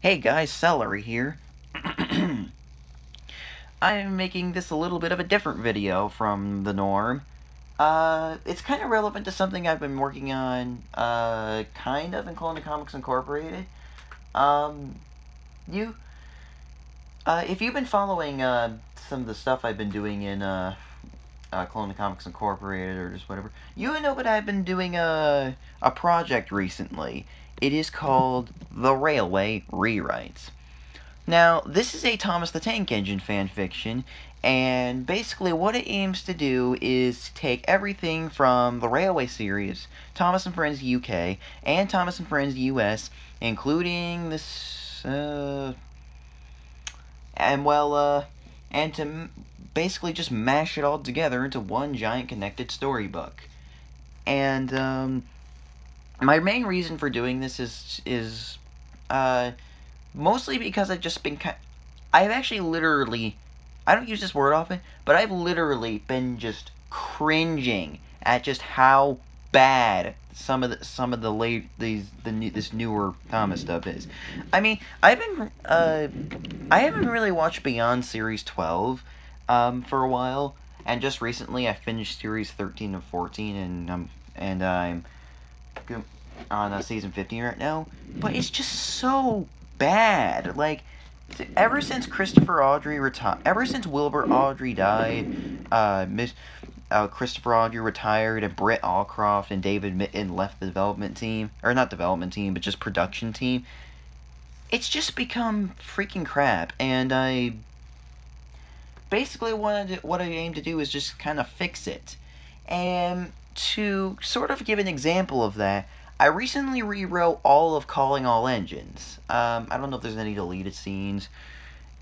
Hey guys, Celery here. I'm making this a little bit of a different video from the norm. Uh, it's kind of relevant to something I've been working on, uh, kind of in Clona Comics Incorporated. Um, you, uh, if you've been following, uh, some of the stuff I've been doing in, uh, uh, Clona Comics Incorporated or just whatever, you know that I've been doing a, a project recently. It is called The Railway Rewrites. Now, this is a Thomas the Tank Engine fanfiction, and basically what it aims to do is take everything from the Railway series, Thomas and Friends UK, and Thomas and Friends US, including this, uh, and well, uh, and to basically just mash it all together into one giant connected storybook. And, um, my main reason for doing this is, is, uh, mostly because I've just been kind. I've actually literally, I don't use this word often, but I've literally been just cringing at just how bad some of the some of the late these the new, this newer Thomas stuff is. I mean, I've been uh, I haven't really watched Beyond Series twelve, um, for a while, and just recently I finished Series thirteen and fourteen, and um and I'm on uh, season fifteen right now. But it's just so bad. Like, ever since Christopher Awdry retired, ever since Wilbur Awdry died, uh, Miss, uh, Christopher Awdry retired, and Britt Allcroft and David Mitton left the development team, or not development team, but just production team. It's just become freaking crap, and I basically wanted what I aim to do is just kind of fix it. And to sort of give an example of that, I recently rewrote all of Calling All Engines. Um, I don't know if there's any deleted scenes.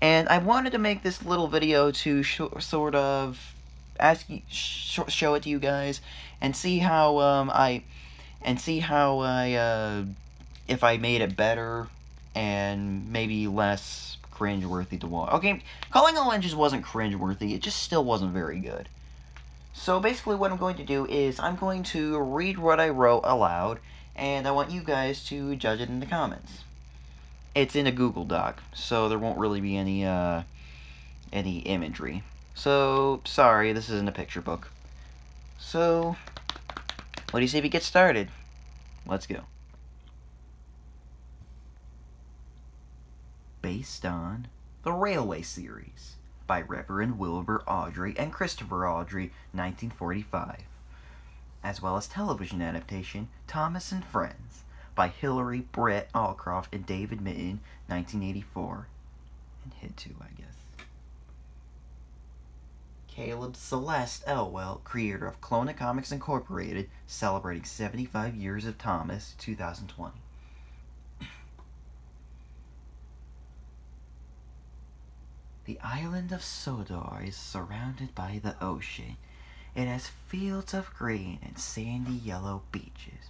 And I wanted to make this little video to sort of ask you, sh show it to you guys and see how um, I and see how I uh, if I made it better and maybe less cringeworthy to watch. Okay, Calling All Engines wasn't cringeworthy, it just still wasn't very good. So basically what I'm going to do is I'm going to read what I wrote aloud and I want you guys to judge it in the comments. It's in a Google Doc, so there won't really be any, uh, any imagery. So, sorry, this isn't a picture book. So, what do you say if we get started? Let's go. Based on the Railway Series by Reverend Wilbur Awdry and Christopher Awdry, 1945 as well as television adaptation Thomas and Friends by Hilary Britt Allcroft and David Mitton, 1984. And hit two, I guess. Caleb Celeste Elwell, creator of Clona Comics Incorporated, celebrating 75 years of Thomas, 2020. The island of Sodor is surrounded by the ocean it has fields of green and sandy yellow beaches.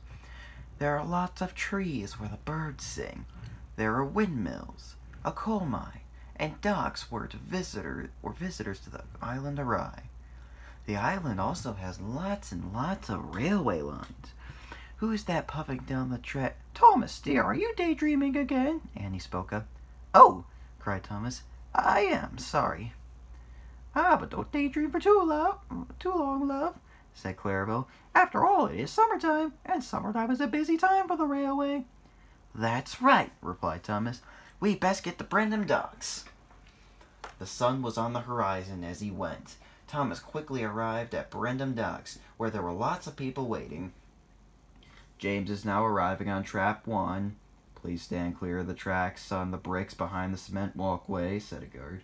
There are lots of trees where the birds sing. There are windmills, a coal mine, and docks where, visitor, where visitors to the island arrive. The island also has lots and lots of railway lines. Who's that puffing down the track? Thomas, dear, are you daydreaming again? Annie spoke up. Oh, cried Thomas. I am, sorry. Ah, but don't daydream for too long, too long, love, said Clarabelle. After all, it is summertime, and summertime is a busy time for the railway. That's right, replied Thomas. We best get the Brendam docks. The sun was on the horizon as he went. Thomas quickly arrived at Brendam docks, where there were lots of people waiting. James is now arriving on trap one. Please stand clear of the tracks on the bricks behind the cement walkway, said a guard.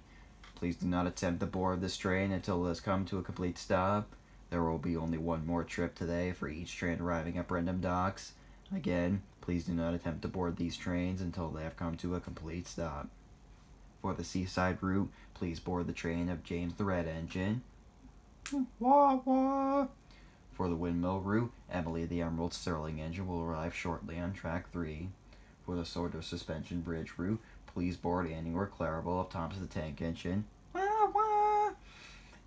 Please do not attempt to board this train until it has come to a complete stop. There will be only one more trip today for each train arriving at Brendam Docks. Again, please do not attempt to board these trains until they have come to a complete stop. For the seaside route, please board the train of James the Red Engine. Wah wah. For the windmill route, Emily the Emerald Stirling Engine will arrive shortly on track 3. For the Sodor Suspension Bridge route, please board Annie or Clarabelle of Thomas the Tank Engine.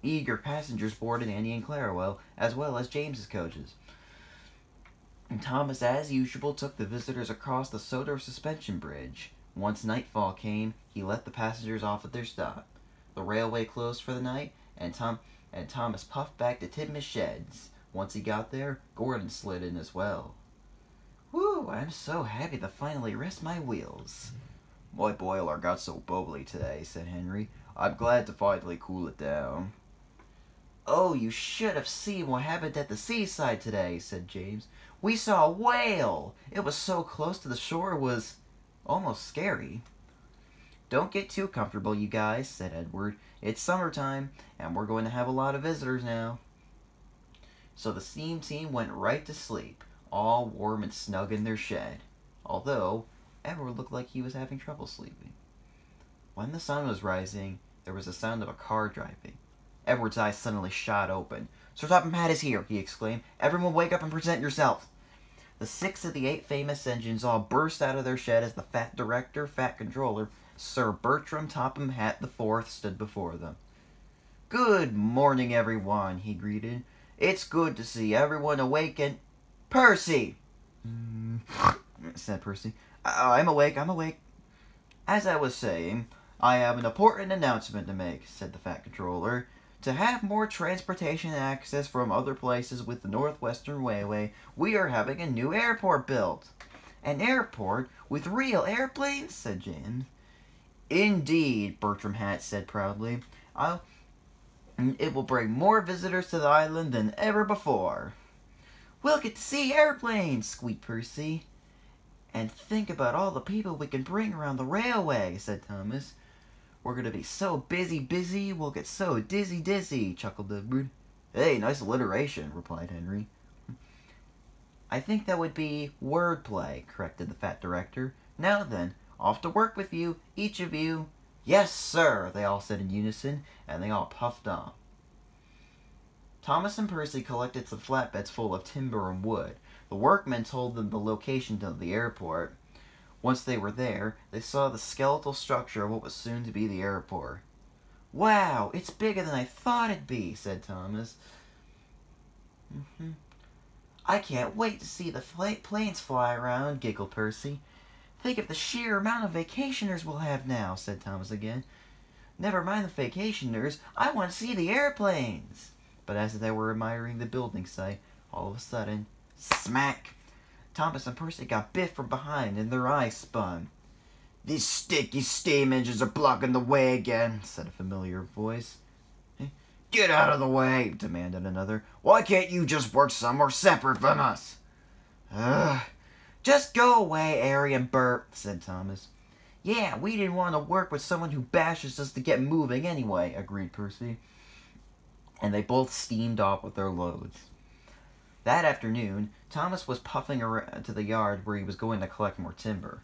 Eager passengers boarded Annie and Clarabelle, as well as James's coaches. And Thomas, as usual, took the visitors across the Sodor Suspension Bridge. Once nightfall came, he let the passengers off at their stop. The railway closed for the night, and Tom and Thomas puffed back to Tidmouth Sheds. Once he got there, Gordon slid in as well. Whew, I'm so happy to finally rest my wheels. My boiler got so bubbly today, said Henry. I'm glad to finally cool it down. Oh, you should have seen what happened at the seaside today, said James. We saw a whale. It was so close to the shore it was almost scary. Don't get too comfortable, you guys, said Edward. It's summertime, and we're going to have a lot of visitors now. So the steam team went right to sleep, all warm and snug in their shed, although Edward looked like he was having trouble sleeping. When the sun was rising, there was a sound of a car driving. Edward's eyes suddenly shot open. Sir Topham Hatt is here, he exclaimed. Everyone wake up and present yourselves. The six of the eight famous engines all burst out of their shed as the fat director, fat controller, Sir Bertram Topham Hatt IV stood before them. Good morning, everyone, he greeted. It's good to see everyone awake and... Percy! Mm, said Percy. I'm awake, I'm awake. As I was saying, I have an important announcement to make, said the Fat Controller. To have more transportation access from other places with the Northwestern Railway, we are having a new airport built. An airport with real airplanes? said James. Indeed, Bertram Hatt said proudly. I'll, it will bring more visitors to the island than ever before. We'll get to see airplanes, squeaked Percy. And think about all the people we can bring around the railway, said Thomas. We're gonna be so busy, busy, we'll get so dizzy, dizzy, chuckled Edward. Hey, nice alliteration, replied Henry. I think that would be wordplay, corrected the fat director. Now then, off to work with you, each of you. Yes, sir, they all said in unison, and they all puffed on. Thomas and Percy collected some flatbeds full of timber and wood. The workmen told them the location of the airport. Once they were there, they saw the skeletal structure of what was soon to be the airport. Wow, it's bigger than I thought it'd be, said Thomas. Mm-hmm. I can't wait to see the planes fly around, giggled Percy. Think of the sheer amount of vacationers we'll have now, said Thomas again. Never mind the vacationers, I want to see the airplanes. But as they were admiring the building site, all of a sudden, smack! Thomas and Percy got bit from behind and their eyes spun. These sticky steam engines are blocking the way again, said a familiar voice. Get out of the way, demanded another. Why can't you just work somewhere separate from us? Ugh. Just go away, Harry and Bert, said Thomas. Yeah, we didn't want to work with someone who bashes us to get moving anyway, agreed Percy. And they both steamed off with their loads. That afternoon, Thomas was puffing around to the yard where he was going to collect more timber.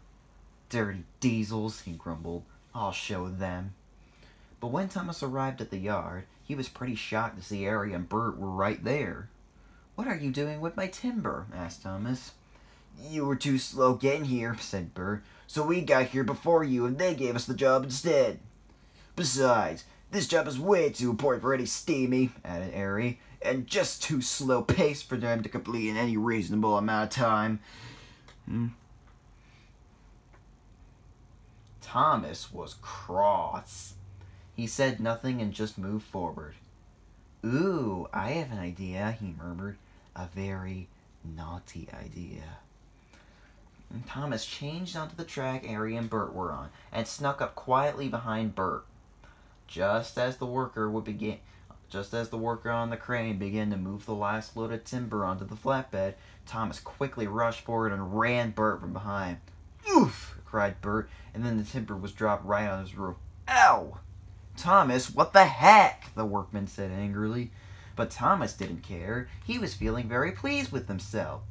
Dirty diesels, he grumbled. I'll show them. But when Thomas arrived at the yard, he was pretty shocked to see Harry and Bert were right there. What are you doing with my timber? asked Thomas. You were too slow getting here, said Bert, so we got here before you and they gave us the job instead. Besides, this job is way too important for any steamy, added Harry, and just too slow paced for them to complete in any reasonable amount of time. Hmm. Thomas was cross. He said nothing and just moved forward. Ooh, I have an idea, he murmured. A very naughty idea. And Thomas changed onto the track Harry and Bert were on and snuck up quietly behind Bert. Just as the worker would begin just as the worker on the crane began to move the last load of timber onto the flatbed, Thomas quickly rushed forward and ran Bert from behind. Oof! cried Bert, and then the timber was dropped right on his roof. Ow! Thomas, what the heck? the workman said angrily. But Thomas didn't care. He was feeling very pleased with himself.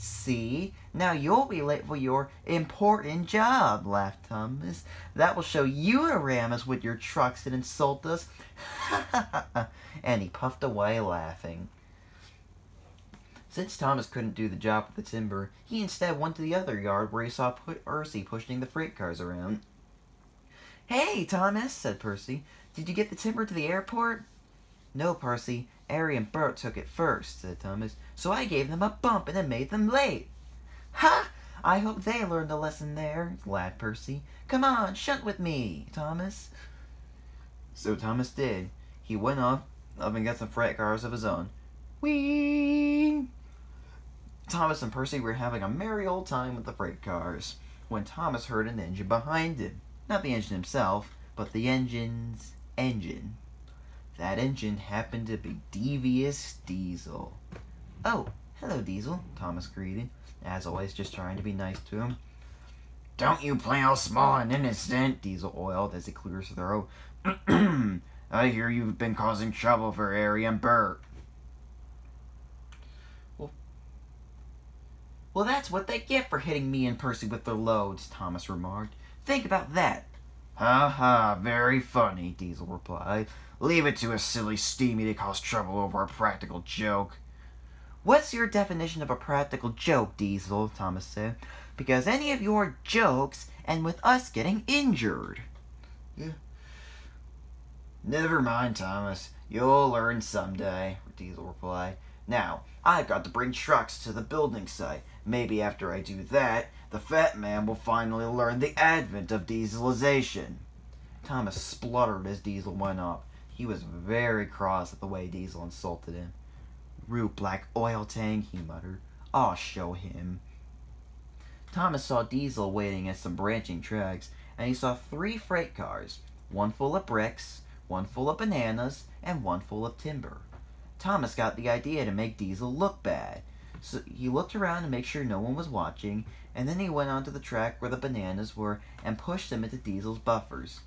See, now you'll be late for your important job, laughed Thomas. That will show you to ram us with your trucks and insult us. and he puffed away laughing. Since Thomas couldn't do the job with the timber, he instead went to the other yard where he saw Percy pushing the freight cars around. Hey, Thomas, said Percy. Did you get the timber to the airport? No, Percy. Harry and Bert took it first, said Thomas, so I gave them a bump and it made them late. Ha! I hope they learned a lesson there, laughed Percy. Come on, shunt with me, Thomas. So Thomas did. He went off up and got some freight cars of his own. Whee! Thomas and Percy were having a merry old time with the freight cars when Thomas heard an engine behind him. Not the engine himself, but the engine's engine. That engine happened to be Devious Diesel. Oh, hello, Diesel, Thomas greeted, as always, just trying to be nice to him. Don't you play all small and innocent, Diesel oiled as he cleared his throat. I hear you've been causing trouble for Harry and Bert. Well, well, that's what they get for hitting me and Percy with their loads, Thomas remarked. Think about that. Ha ha, very funny, Diesel replied. Leave it to a silly Steamy to cause trouble over a practical joke. What's your definition of a practical joke, Diesel? Thomas said. Because any of your jokes end with us getting injured. Yeah. Never mind, Thomas. You'll learn someday, Diesel replied. Now, I've got to bring trucks to the building site. Maybe after I do that, the fat man will finally learn the advent of dieselization. Thomas spluttered as Diesel went up. He was very cross at the way Diesel insulted him. Root black oil tank, he muttered. I'll show him. Thomas saw Diesel waiting at some branching tracks, and he saw three freight cars, one full of bricks, one full of bananas, and one full of timber. Thomas got the idea to make Diesel look bad. So he looked around to make sure no one was watching, and then he went onto the track where the bananas were and pushed them into Diesel's buffers.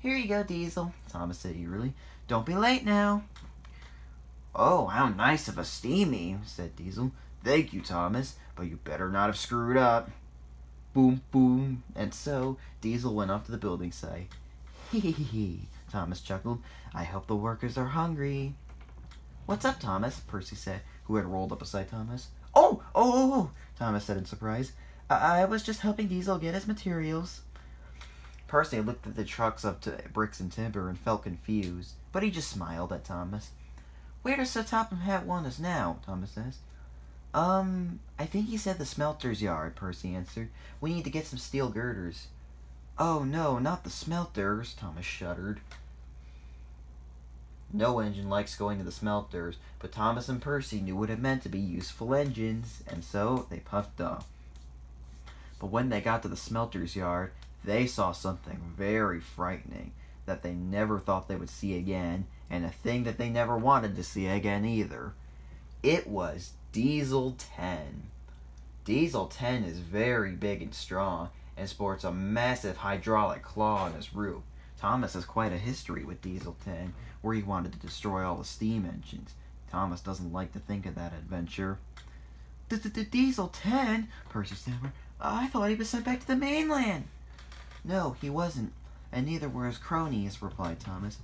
Here you go, Diesel, Thomas said eagerly. Don't be late now. Oh, how nice of a steamy, said Diesel. Thank you, Thomas, but you better not have screwed up. Boom, boom. And so, Diesel went off to the building site. Hee hee hee, Thomas chuckled. I hope the workers are hungry. What's up, Thomas? Percy said, who had rolled up beside Thomas. Oh, oh, oh, oh, Thomas said in surprise. I, I was just helping Diesel get his materials. Percy looked at the trucks of t- bricks and timber and felt confused, but he just smiled at Thomas. Where does Sir Topham Hatt want us now? Thomas asked. Um, I think he said the smelter's yard, Percy answered. We need to get some steel girders. Oh, no, not the smelters, Thomas shuddered. No engine likes going to the smelters, but Thomas and Percy knew what it meant to be useful engines, and so they puffed off. But when they got to the smelter's yard, they saw something very frightening that they never thought they would see again, and a thing that they never wanted to see again either. It was Diesel 10. Diesel 10 is very big and strong and sports a massive hydraulic claw on his roof. Thomas has quite a history with Diesel 10, where he wanted to destroy all the steam engines. Thomas doesn't like to think of that adventure. Diesel 10? Percy stammered. I thought he was sent back to the mainland. No, he wasn't, and neither were his cronies, replied Thomas.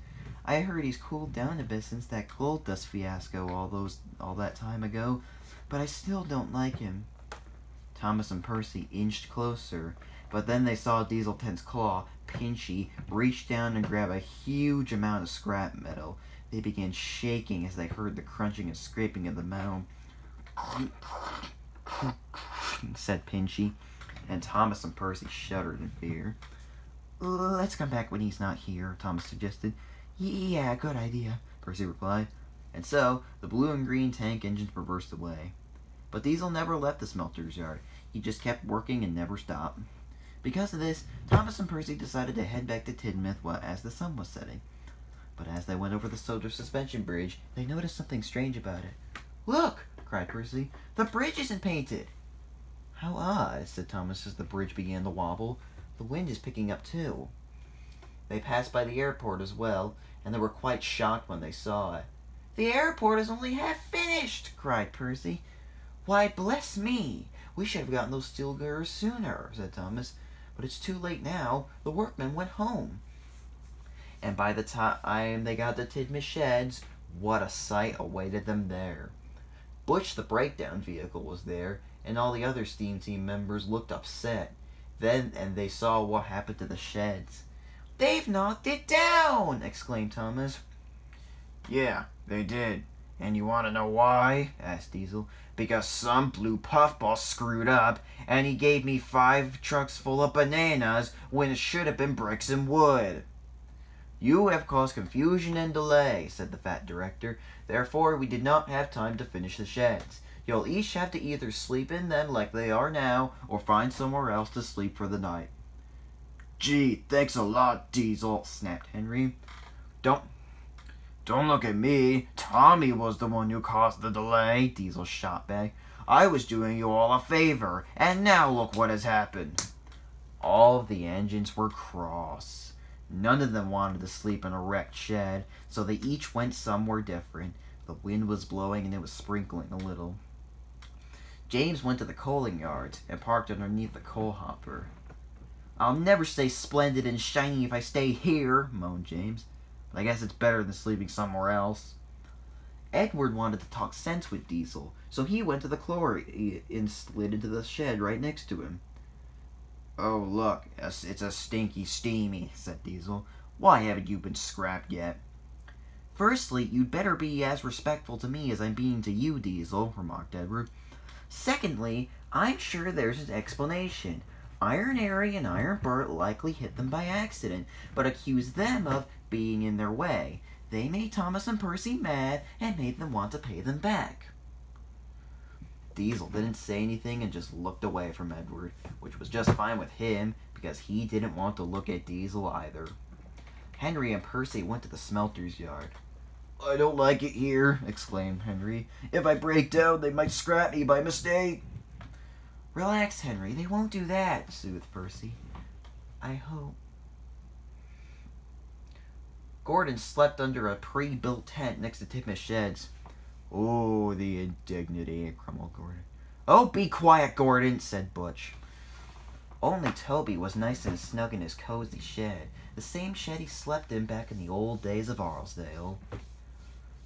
I heard he's cooled down a bit since that gold dust fiasco all those all that time ago, but I still don't like him. Thomas and Percy inched closer, but then they saw Diesel 10's claw, Pinchy, reach down and grab a huge amount of scrap metal. They began shaking as they heard the crunching and scraping of the metal. said Pinchy, and Thomas and Percy shuddered in fear. Let's come back when he's not here, Thomas suggested. Yeah, good idea, Percy replied. And so, the blue and green tank engines reversed away. But Diesel never left the smelter's yard. He just kept working and never stopped. Because of this, Thomas and Percy decided to head back to Tidmouth as the sun was setting. But as they went over the Sodor suspension bridge, they noticed something strange about it. Look! cried Percy. The bridge isn't painted! How odd, said Thomas as the bridge began to wobble. The wind is picking up too. They passed by the airport as well, and they were quite shocked when they saw it. The airport is only half finished, cried Percy. Why, bless me! We should have gotten those steel girders sooner, said Thomas. But it's too late now. The workmen went home. And by the time they got to Tidmouth sheds, what a sight awaited them there. Butch the breakdown vehicle was there, and all the other steam team members looked upset. Then and they saw what happened to the sheds. They've knocked it down! exclaimed Thomas. Yeah, they did. And you want to know why? asked Diesel. Because some blue puffball screwed up, and he gave me five trucks full of bananas when it should have been bricks and wood. You have caused confusion and delay, said the fat director. Therefore, we did not have time to finish the sheds. You'll each have to either sleep in them like they are now, or find somewhere else to sleep for the night. Gee, thanks a lot, Diesel, snapped Henry. Don't don't look at me. Tommy was the one who caused the delay, Diesel shot back. I was doing you all a favor, and now look what has happened. All of the engines were cross. None of them wanted to sleep in a wrecked shed, so they each went somewhere different. The wind was blowing and it was sprinkling a little. James went to the coaling yards and parked underneath the coal hopper. I'll never stay splendid and shiny if I stay here, moaned James. I guess it's better than sleeping somewhere else. Edward wanted to talk sense with Diesel, so he went to the quarry and slid into the shed right next to him. Oh, look, it's a stinky steamy, said Diesel. Why haven't you been scrapped yet? Firstly, you'd better be as respectful to me as I'm being to you, Diesel, remarked Edward. Secondly, I'm sure there's an explanation. Iron Harry and Iron Bert likely hit them by accident, but accused them of being in their way. They made Thomas and Percy mad and made them want to pay them back. Diesel didn't say anything and just looked away from Edward, which was just fine with him because he didn't want to look at Diesel either. Henry and Percy went to the smelter's yard. I don't like it here, exclaimed Henry. If I break down, they might scrap me by mistake. Relax, Henry. They won't do that, soothed Percy. I hope. Gordon slept under a pre-built tent next to Tidmouth sheds. Oh, the indignity, grumbled Gordon. Oh, be quiet, Gordon, said Butch. Only Toby was nice and snug in his cozy shed, the same shed he slept in back in the old days of Arlesdale.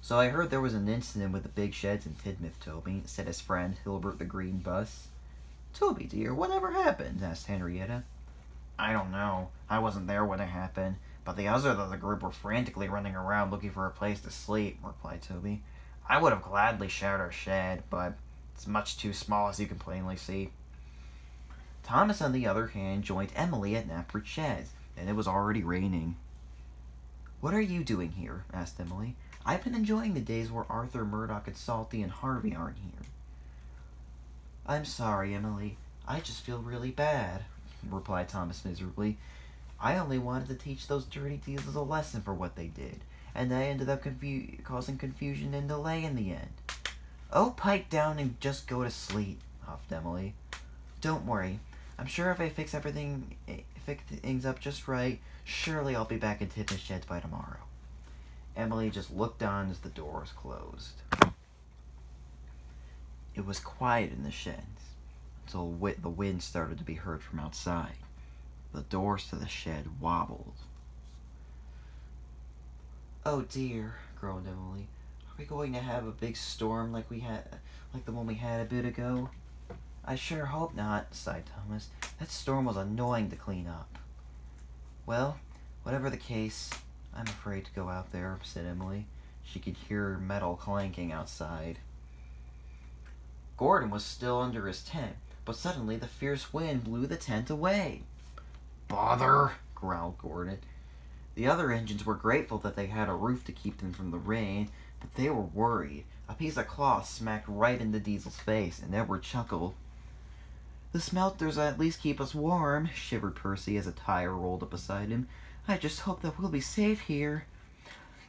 So I heard there was an incident with the big sheds in Tidmouth, Toby, said his friend Hilbert the Green Bus. Toby, dear, whatever happened? asked Henrietta. I don't know. I wasn't there when it happened, but the others of the group were frantically running around looking for a place to sleep, replied Toby. I would have gladly shared our shed, but it's much too small as you can plainly see. Thomas, on the other hand, joined Emily at Knapford Sheds, and it was already raining. What are you doing here? asked Emily. I've been enjoying the days where Arthur, Murdoch, and Salty and Harvey aren't here. I'm sorry, Emily. I just feel really bad, replied Thomas miserably. I only wanted to teach those dirty teasers a lesson for what they did, and I ended up confu- causing confusion and delay in the end. Oh, pipe down and just go to sleep, huffed Emily. Don't worry. I'm sure if I fix everything, eh, fix things up just right, surely I'll be back in Tidmouth Sheds by tomorrow. Emily just looked on as the doors closed. It was quiet in the sheds until the wind started to be heard from outside. The doors to the shed wobbled. Oh dear, groaned Emily. Are we going to have a big storm like we had like the one we had a bit ago? I sure hope not, sighed Thomas. That storm was annoying to clean up. Well, whatever the case, I'm afraid to go out there, said Emily. She could hear metal clanking outside. Gordon was still under his tent, but suddenly the fierce wind blew the tent away. Bother, growled Gordon. The other engines were grateful that they had a roof to keep them from the rain, but they were worried. A piece of cloth smacked right into Diesel's face, and Edward chuckled. The smelters at least keep us warm, shivered Percy as a tire rolled up beside him. I just hope that we'll be safe here.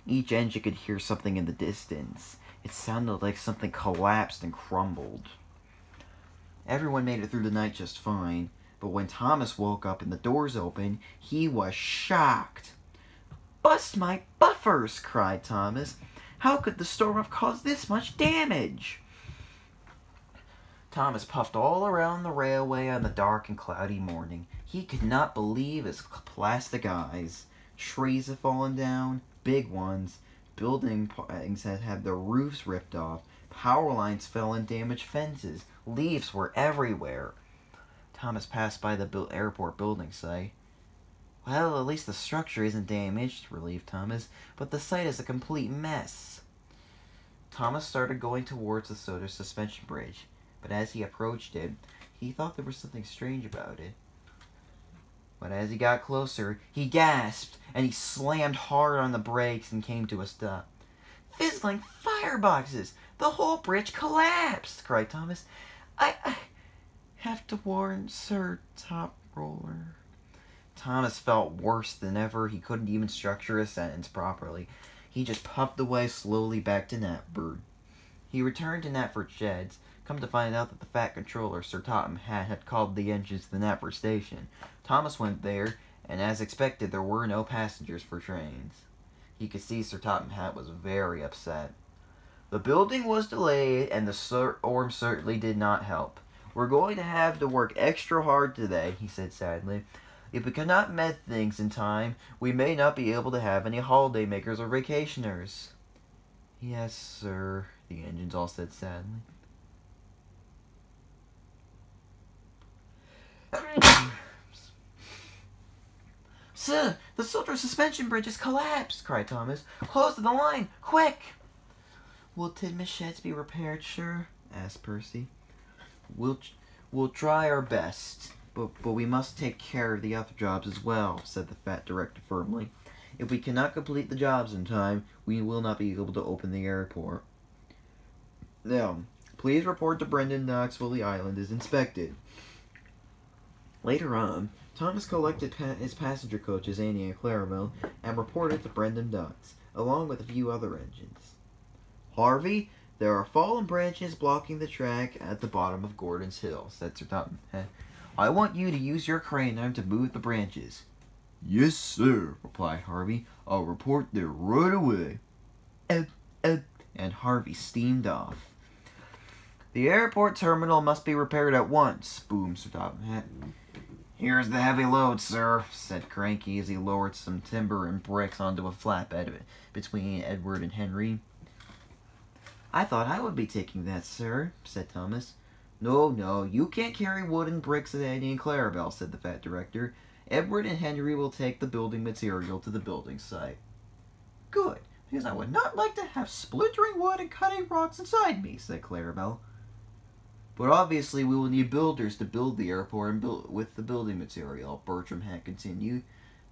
Each engine could hear something in the distance. It sounded like something collapsed and crumbled. Everyone made it through the night just fine, but when Thomas woke up and the doors opened, he was shocked. Bust my buffers! cried Thomas. How could the storm have caused this much damage? Thomas puffed all around the railway on the dark and cloudy morning. He could not believe his plastic eyes. Trees had fallen down, big ones. Buildings had had their roofs ripped off. Power lines fell and damaged fences. Leaves were everywhere. Thomas passed by the airport building site. Well, at least the structure isn't damaged, relieved Thomas, but the site is a complete mess. Thomas started going towards the Sodor suspension bridge, but as he approached it, he thought there was something strange about it. But as he got closer, he gasped and he slammed hard on the brakes and came to a stop. Fizzling fireboxes! The whole bridge collapsed! cried Thomas. I, I have to warn Sir Top Roller. Thomas felt worse than ever. He couldn't even structure a sentence properly. He just puffed away slowly back to Knapford. He returned to Knapford Sheds, come to find out that the fat controller, Sir Topham Hatt, had called the engines to the Knapford station. Thomas went there, and as expected, there were no passengers for trains. He could see Sir Topham Hatt was very upset. The building was delayed, and the storm certainly did not help. We're going to have to work extra hard today, he said sadly. If we cannot mend things in time, we may not be able to have any holiday makers or vacationers. Yes, sir, the engines all said sadly. Sir, the Sodor suspension bridge has collapsed, cried Thomas. Close to the line, quick! Will Tidmouth sheds be repaired, sure? asked Percy. We'll, we'll try our best. But, but we must take care of the other jobs as well, said the fat director firmly. If we cannot complete the jobs in time, we will not be able to open the airport. Now, please report to Brendam Docks while the island is inspected. Later on, Thomas collected pa his passenger coaches, Annie and Clarabelle, and reported to Brendam Docks, along with a few other engines. Harvey, there are fallen branches blocking the track at the bottom of Gordon's Hill, said Sir Topham. I want you to use your crane arm to move the branches. Yes, sir, replied Harvey. I'll report there right away. Uh, uh, and Harvey steamed off. The airport terminal must be repaired at once, boomed Sir Topham Here's the heavy load, sir, said Cranky as he lowered some timber and bricks onto a flatbed between Edward and Henry. I thought I would be taking that, sir, said Thomas. No, no, you can't carry wooden bricks at Annie and Clarabelle, said the fat director. Edward and Henry will take the building material to the building site. Good, because I would not like to have splintering wood and cutting rocks inside me, said Clarabelle. But obviously we will need builders to build the airport and build with the building material, Bertram had continued.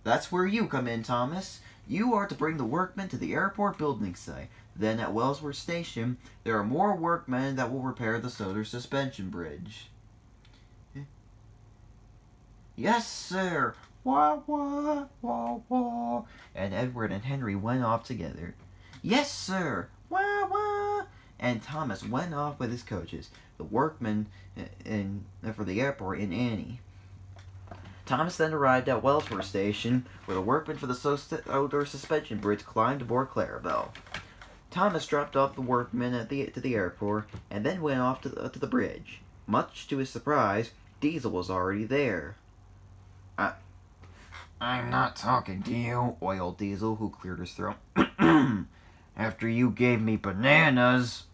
That's where you come in, Thomas. You are to bring the workmen to the airport building site. Then at Wellsworth Station, there are more workmen that will repair the Sodor suspension bridge. Yes, sir. Wah, wah, wah, wah. And Edward and Henry went off together. Yes, sir. Wah, wah. And Thomas went off with his coaches, the workmen in, in for the airport, in Annie. Thomas then arrived at Wellsworth Station, where the workmen for the Sodor suspension bridge climbed aboard Clarabelle. Thomas dropped off the workmen at the to the airport and then went off to the, to the bridge. Much to his surprise, Diesel was already there. I, I'm not talking to you, wailed Diesel, who cleared his throat. After you gave me bananas.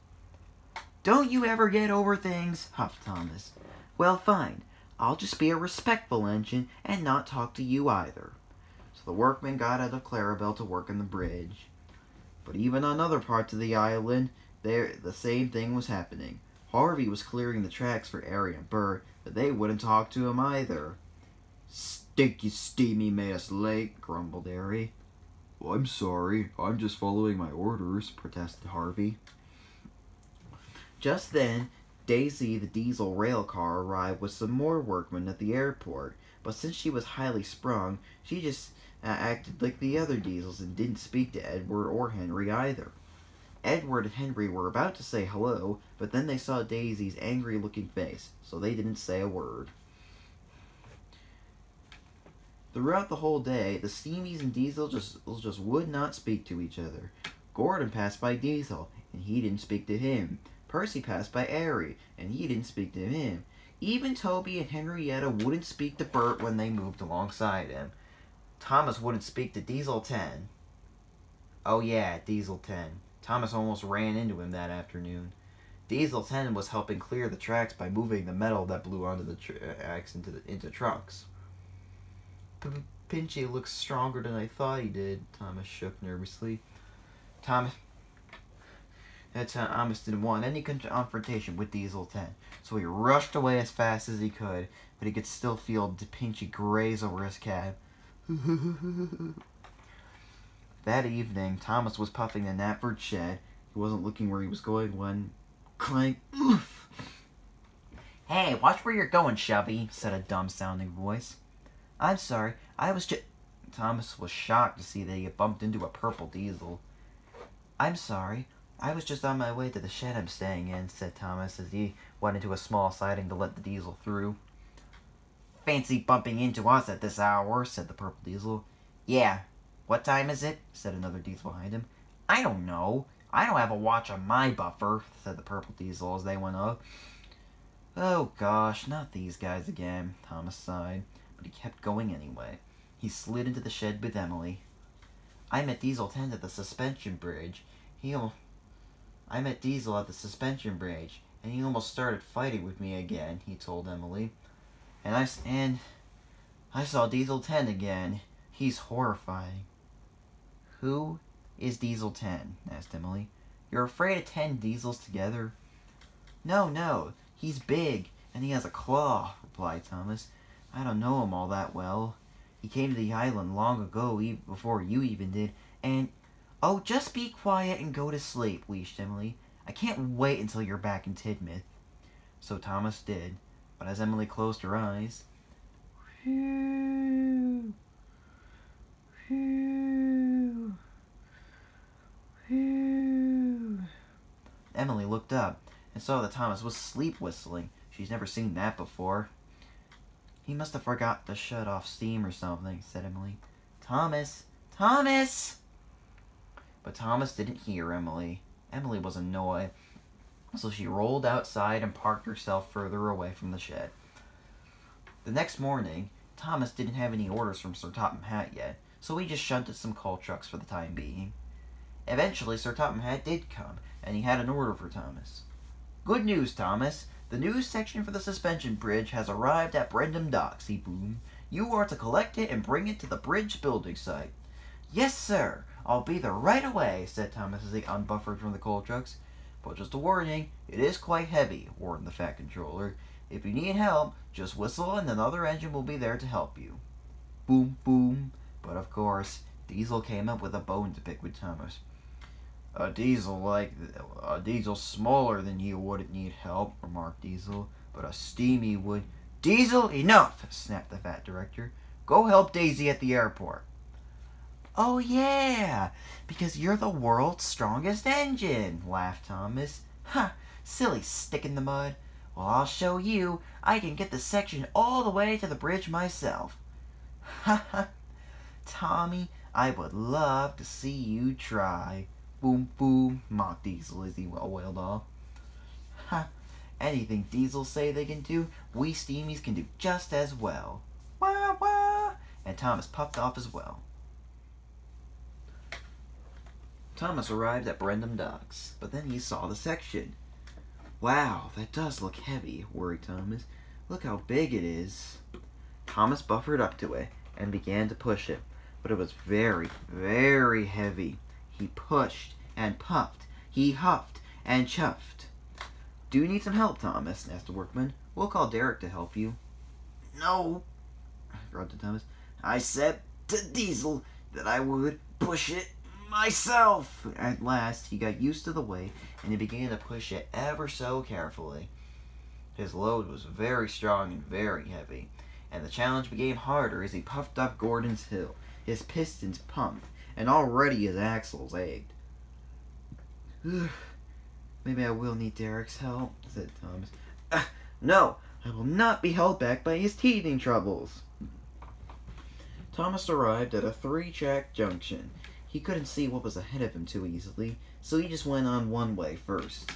Don't you ever get over things, huffed Thomas. Well, fine. I'll just be a respectful engine and not talk to you either. So the workmen got out of Clarabelle to work on the bridge. But even on other parts of the island, there the same thing was happening. Harvey was clearing the tracks for Harry and Bert, but they wouldn't talk to him either. Stinky steamy made us late, grumbled Harry. Well, I'm sorry. I'm just following my orders, protested Harvey. Just then, Daisy, the diesel rail car, arrived with some more workmen at the airport, but since she was highly sprung, she just uh, acted like the other Diesels and didn't speak to Edward or Henry either. Edward and Henry were about to say hello, but then they saw Daisy's angry looking face, so they didn't say a word. Throughout the whole day, the Steamies and Diesel just, just would not speak to each other. Gordon passed by Diesel, and he didn't speak to him. Percy passed by Harry, and he didn't speak to him. Even Toby and Henrietta wouldn't speak to Bert when they moved alongside him. Thomas wouldn't speak to Diesel 10. Oh yeah, Diesel 10. Thomas almost ran into him that afternoon. Diesel 10 was helping clear the tracks by moving the metal that blew onto the tracks into, the, into trucks. P Pinchy looks stronger than I thought he did, Thomas shook nervously. Thomas... that Thomas didn't want any confrontation with Diesel 10, so he rushed away as fast as he could, but he could still feel the pinchy graze over his cab. that evening, Thomas was puffing the Knapford shed. He wasn't looking where he was going when clank. Oof. Hey, watch where you're going, Chevy, said a dumb sounding voice. I'm sorry, I was just. Thomas was shocked to see that he had bumped into a purple diesel. I'm sorry, I was just on my way to the shed I'm staying in, said Thomas as he went into a small siding to let the diesel through. Fancy bumping into us at this hour, said the purple diesel. Yeah, what time is it? said another diesel behind him. I don't know. I don't have a watch on my buffer, said the purple diesel as they went up. Oh gosh, not these guys again, Thomas sighed, but he kept going anyway. He slid into the shed with Emily. I met Diesel 10 at the suspension bridge. He I met Diesel at the suspension bridge, and he almost started fighting with me again, he told Emily. And I, and I saw Diesel 10 again. He's horrifying. Who is Diesel 10? asked Emily. You're afraid of 10 diesels together? No, no. He's big, and he has a claw, replied Thomas. I don't know him all that well. He came to the island long ago, before you even did, and Oh, just be quiet and go to sleep, wheezed Emily. I can't wait until you're back in Tidmouth. So Thomas did, but as Emily closed her eyes, whew, whew, whew, Emily looked up and saw that Thomas was sleep whistling. She's never seen that before. He must have forgot to shut off steam or something, said Emily. Thomas! Thomas! But Thomas didn't hear Emily. Emily was annoyed, so she rolled outside and parked herself further away from the shed. The next morning, Thomas didn't have any orders from Sir Topham Hatt yet, so he just shunted some coal trucks for the time being. Eventually, Sir Topham Hatt did come, and he had an order for Thomas. Good news, Thomas. The news section for the suspension bridge has arrived at Brendam Docks, he boomed. You are to collect it and bring it to the bridge building site. Yes, sir. I'll be there right away, said Thomas as he unbuffered from the coal trucks. But just a warning, it is quite heavy, warned the Fat Controller. If you need help, just whistle and another engine will be there to help you. Boom, boom. But of course, Diesel came up with a bone to pick with Thomas. A diesel like a diesel smaller than you wouldn't need help, remarked Diesel, but a steamy would. Diesel, enough! snapped the fat director. Go help Daisy at the airport. Oh, yeah, because you're the world's strongest engine, laughed Thomas. Ha, silly stick in the mud. Well, I'll show you. I can get the section all the way to the bridge myself. Ha ha. Tommy, I would love to see you try. Boom, boom, mocked Diesel as he wailed off. Ha, anything Diesel say they can do, we Steamies can do just as well. Wah, wah. And Thomas puffed off as well. Thomas arrived at Brendam Docks, but then he saw the section. Wow, that does look heavy, worried Thomas. Look how big it is. Thomas buffered up to it and began to push it, but it was very, very heavy. He pushed and puffed. He huffed and chuffed. Do you need some help, Thomas? asked the workman. We'll call Derek to help you. No, grunted Thomas. I said to Diesel that I would push it myself. At last, he got used to the weight and he began to push it ever so carefully. His load was very strong and very heavy, and the challenge became harder as he puffed up Gordon's Hill. His pistons pumped, and already his axles ached. Maybe I will need Derek's help, said Thomas. Uh, no, I will not be held back by his teething troubles. Thomas arrived at a three-track junction. He couldn't see what was ahead of him too easily, so he just went on one way first.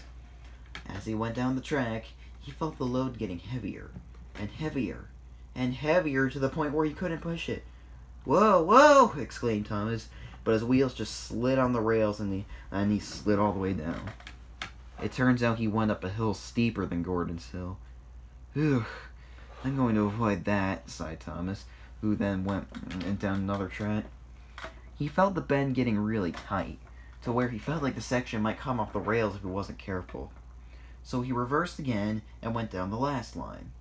As he went down the track, he felt the load getting heavier and heavier and heavier to the point where he couldn't push it. Whoa, whoa! exclaimed Thomas, but his wheels just slid on the rails and he, and he slid all the way down. It turns out he went up a hill steeper than Gordon's Hill. Ugh, I'm going to avoid that, sighed Thomas, who then went down another track. He felt the bend getting really tight. to where he felt like the section might come off the rails if he wasn't careful. So he reversed again and went down the last line.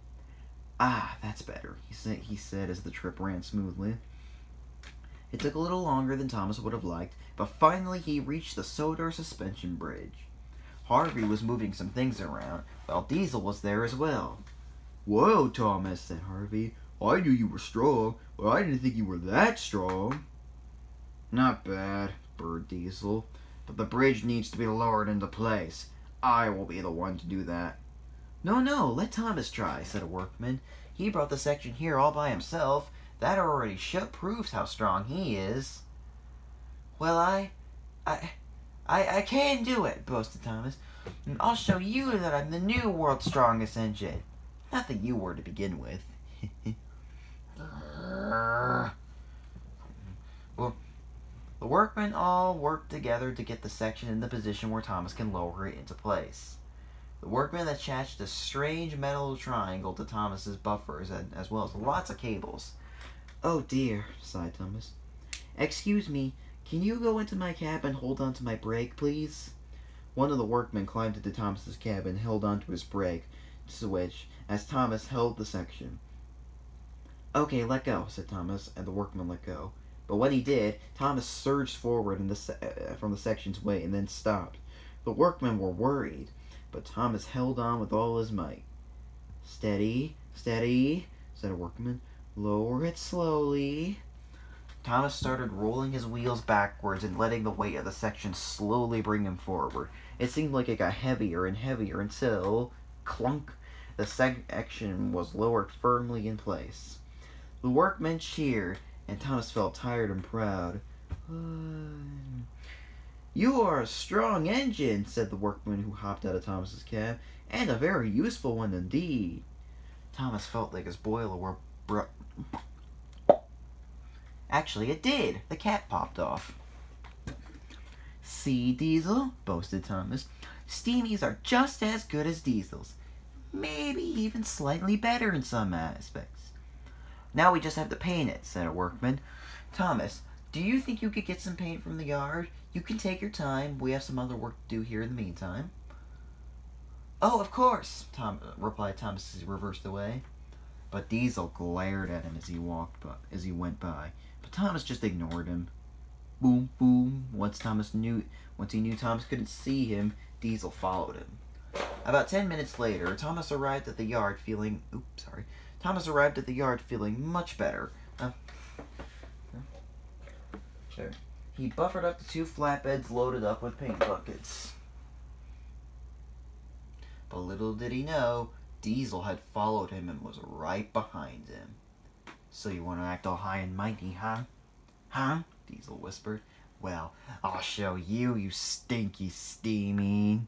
Ah, that's better, he said, he said as the trip ran smoothly. It took a little longer than Thomas would have liked, but finally he reached the Sodor suspension bridge. Harvey was moving some things around, while Diesel was there as well. Whoa, Thomas, said Harvey. I knew you were strong, but I didn't think you were that strong. Not bad, Bird Diesel, but the bridge needs to be lowered into place. I will be the one to do that. No, no, let Thomas try, said a workman. He brought the section here all by himself. That already proves how strong he is. Well, I, I, I, I can do it, boasted Thomas. And I'll show you that I'm the new world's strongest engine. Not that you were to begin with. the workmen all worked together to get the section in the position where Thomas can lower it into place. The workmen attached a strange metal triangle to Thomas's buffers, and, as well as lots of cables. Oh dear, sighed Thomas. Excuse me, can you go into my cab and hold on to my brake, please? One of the workmen climbed into Thomas's cab and held onto his brake switch as Thomas held the section. Okay, let go, said Thomas, and the workman let go. But when he did, Thomas surged forward the se- uh, from the section's way and then stopped. The workmen were worried, but Thomas held on with all his might. Steady, steady, said a workman. Lower it slowly. Thomas started rolling his wheels backwards and letting the weight of the section slowly bring him forward. It seemed like it got heavier and heavier until, clunk, the section was lowered firmly in place. The workmen cheered, and Thomas felt tired and proud. You are a strong engine, said the workman who hopped out of Thomas's cab, and a very useful one indeed. Thomas felt like his boiler were bro- Actually, it did. The cap popped off. See, Diesel, boasted Thomas. Steamies are just as good as diesels. Maybe even slightly better in some aspects. Now we just have to paint it, said a workman. Thomas, do you think you could get some paint from the yard? You can take your time. We have some other work to do here in the meantime. Oh, of course, Tom replied Thomas as he reversed away. But Diesel glared at him as he walked by, as he went by. But Thomas just ignored him. Boom, boom. Once Thomas knew, once he knew Thomas couldn't see him, Diesel followed him. About ten minutes later, Thomas arrived at the yard feeling. Oops, sorry. Thomas arrived at the yard feeling much better. Uh, sure. He buffered up the two flatbeds loaded up with paint buckets. But little did he know, Diesel had followed him and was right behind him. So you want to act all high and mighty, huh? Huh? Diesel whispered. Well, I'll show you, you stinky steamy.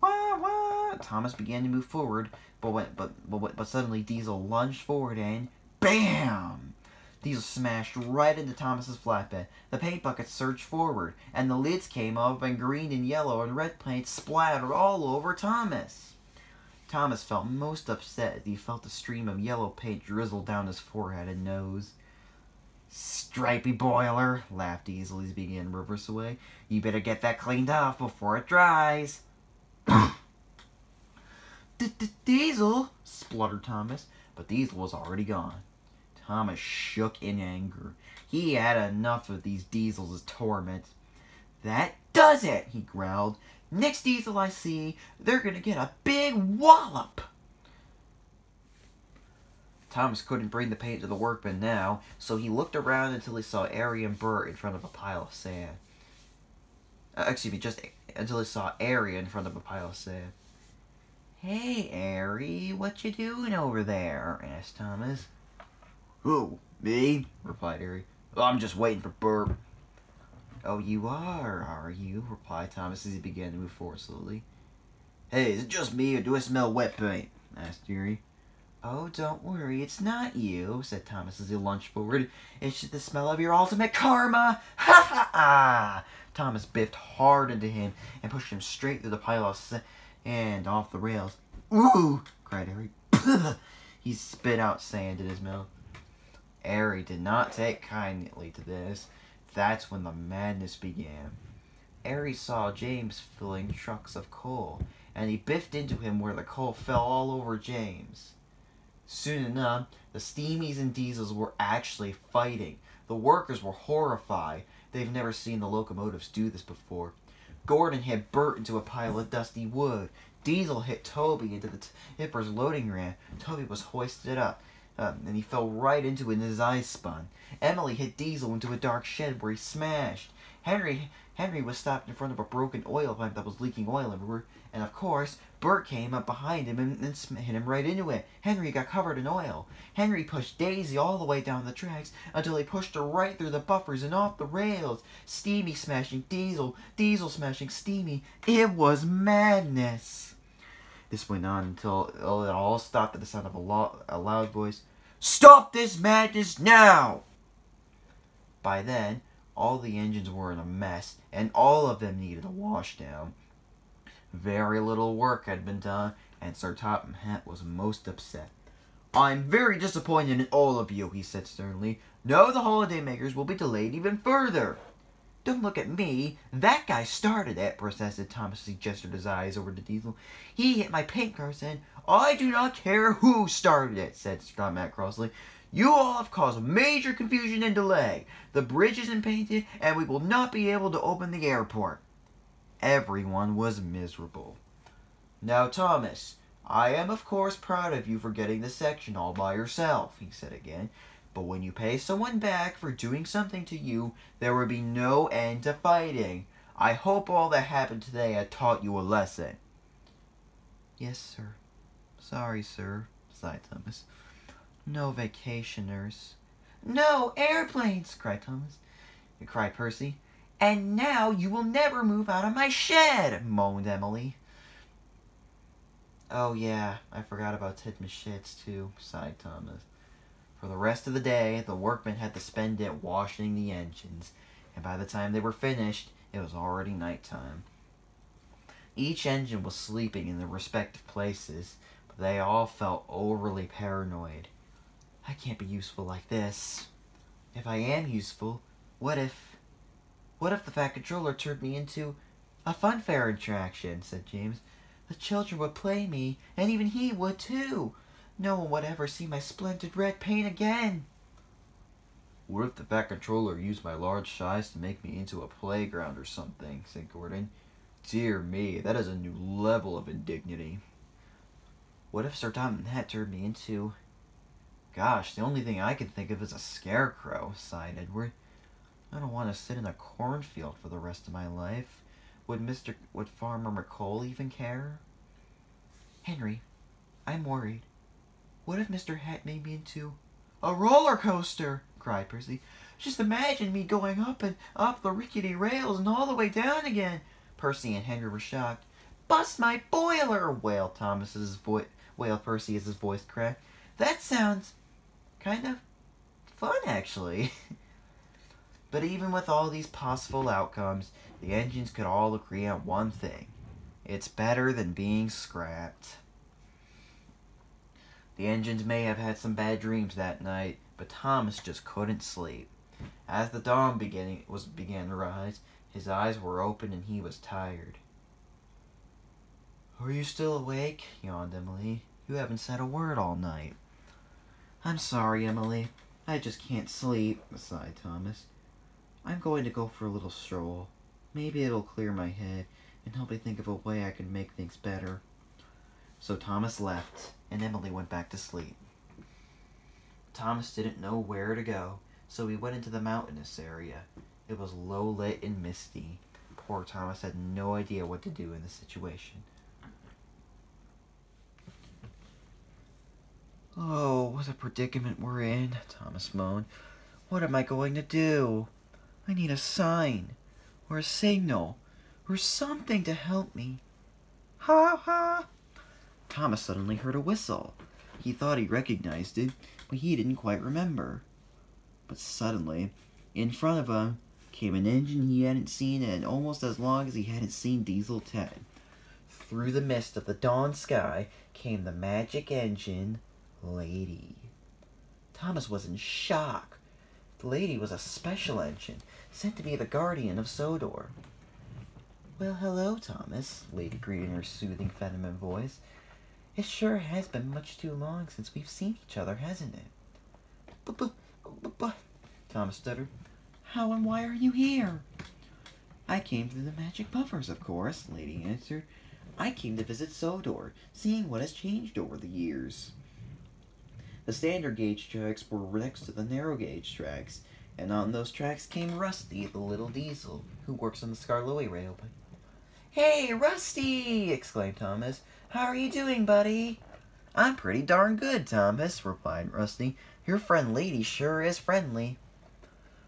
Wah, wah. Thomas began to move forward, but went, but, but but suddenly Diesel lunged forward and BAM! Diesel smashed right into Thomas's flatbed. The paint bucket surged forward, and the lids came off, and green and yellow and red paint splattered all over Thomas. Thomas felt most upset as he felt a stream of yellow paint drizzle down his forehead and nose. Stripy boiler, laughed Diesel as he began to reverse away. You better get that cleaned off before it dries. Diesel, spluttered Thomas, but Diesel was already gone. Thomas shook in anger. He had enough of these Diesels' torment. That does it, he growled. Next Diesel I see, they're gonna get a big wallop. Thomas couldn't bring the paint to the workman now, so he looked around until he saw Ari and Bert in front of a pile of sand. Uh, excuse me, just until he saw Ari in front of a pile of sand. Hey, Ari, what you doing over there? asked Thomas. Who? Me? replied Ari. I'm just waiting for Bert. Oh, you are, are you? replied Thomas as he began to move forward slowly. Hey, is it just me or do I smell wet paint? asked Ari. Oh, don't worry, it's not you, said Thomas as he lunged forward. It's just the smell of your ultimate karma! Ha ha ha! Thomas biffed hard into him and pushed him straight through the pile of sand off the rails. Ooh! cried Ari. he spit out sand in his mouth. Ari did not take kindly to this. That's when the madness began. Ares saw James filling trucks of coal, and he biffed into him where the coal fell all over James. Soon enough, the Steamies and Diesels were actually fighting. The workers were horrified. They've never seen the locomotives do this before. Gordon hit Bert into a pile of dusty wood. Diesel hit Toby into the tipper's loading ramp. Toby was hoisted up, um, and he fell right into it and his eyes spun. Emily hit Diesel into a dark shed where he smashed. Henry Henry was stopped in front of a broken oil pipe that was leaking oil everywhere, and of course, Bert came up behind him and, and hit him right into it. Henry got covered in oil. Henry pushed Daisy all the way down the tracks until he pushed her right through the buffers and off the rails. Steamy smashing Diesel, Diesel smashing Steamy. It was madness. This went on until oh, it all stopped at the sound of a, lo- a loud voice. Stop this madness now! By then, all the engines were in a mess, and all of them needed a washdown. Very little work had been done, and Sir Topham Hatt was most upset. I'm very disappointed in all of you, he said sternly. No, the holiday makers will be delayed even further. Don't look at me. That guy started it, protested Thomas as he gestured his eyes over to Diesel. He hit my paint car, said. I do not care who started it, said Scott Matt crossly. You all have caused major confusion and delay. The bridge isn't painted, and we will not be able to open the airport. Everyone was miserable. Now, Thomas, I am of course proud of you for getting the section all by yourself, he said again. But when you pay someone back for doing something to you, there will be no end to fighting. I hope all that happened today had taught you a lesson. Yes, sir. Sorry, sir, sighed Thomas. No vacationers. No airplanes, cried Thomas. cried Percy. And now you will never move out of my shed, moaned Emily. Oh yeah, I forgot about Tidmouth sheds too, sighed Thomas. For the rest of the day, the workmen had to spend it washing the engines, and by the time they were finished, it was already nighttime. Each engine was sleeping in their respective places, but they all felt overly paranoid. I can't be useful like this. If I am useful, what if... What if the Fat Controller turned me into a funfair attraction, said James. The children would play me, and even he would too. No one would ever see my splendid red paint again. What if the Fat Controller used my large size to make me into a playground or something, said Gordon. Dear me, that is a new level of indignity. What if Sir Topham Hatt turned me into Gosh, the only thing I can think of is a scarecrow, sighed Edward. I don't want to sit in a cornfield for the rest of my life. Would Mr. would Farmer McColl even care? Henry, I'm worried. What if Mr. Hatt made me into a roller coaster? cried Percy. Just imagine me going up and up the rickety rails and all the way down again. Percy and Henry were shocked. Bust my boiler! wailed Thomas's voice. Wailed Percy as his voice cracked. That sounds kind of fun, actually. but even with all these possible outcomes, the engines could all agree on one thing it's better than being scrapped. The engines may have had some bad dreams that night, but Thomas just couldn't sleep. As the dawn beginning was began to rise, his eyes were open and he was tired. Are you still awake? yawned Emily. You haven't said a word all night. I'm sorry, Emily. I just can't sleep, sighed Thomas. I'm going to go for a little stroll. Maybe it'll clear my head and help me think of a way I can make things better. So Thomas left, and Emily went back to sleep. Thomas didn't know where to go, so he went into the mountainous area. It was low lit and misty. Poor Thomas had no idea what to do in the situation. Oh, what a predicament we're in, Thomas moaned. What am I going to do? I need a sign, or a signal, or something to help me. Ha ha! Thomas suddenly heard a whistle. He thought he recognized it, but he didn't quite remember. But suddenly, in front of him, came an engine he hadn't seen in almost as long as he hadn't seen Diesel 10. Through the mist of the dawn sky came the magic engine lady. Thomas was in shock. The lady was a special engine, sent to be the guardian of Sodor. Well, hello, Thomas, Lady greeted in her soothing feminine voice. It sure has been much too long since we've seen each other, hasn't it? But, but, but, but, Thomas stuttered. How and why are you here? I came through the magic buffers, of course, Lady answered. I came to visit Sodor, seeing what has changed over the years. The standard gauge tracks were next to the narrow gauge tracks, and on those tracks came Rusty, the little diesel, who works on the Skarloey Railway. Hey, Rusty! exclaimed Thomas. How are you doing, buddy? I'm pretty darn good, Thomas, replied Rusty. Your friend Lady sure is friendly.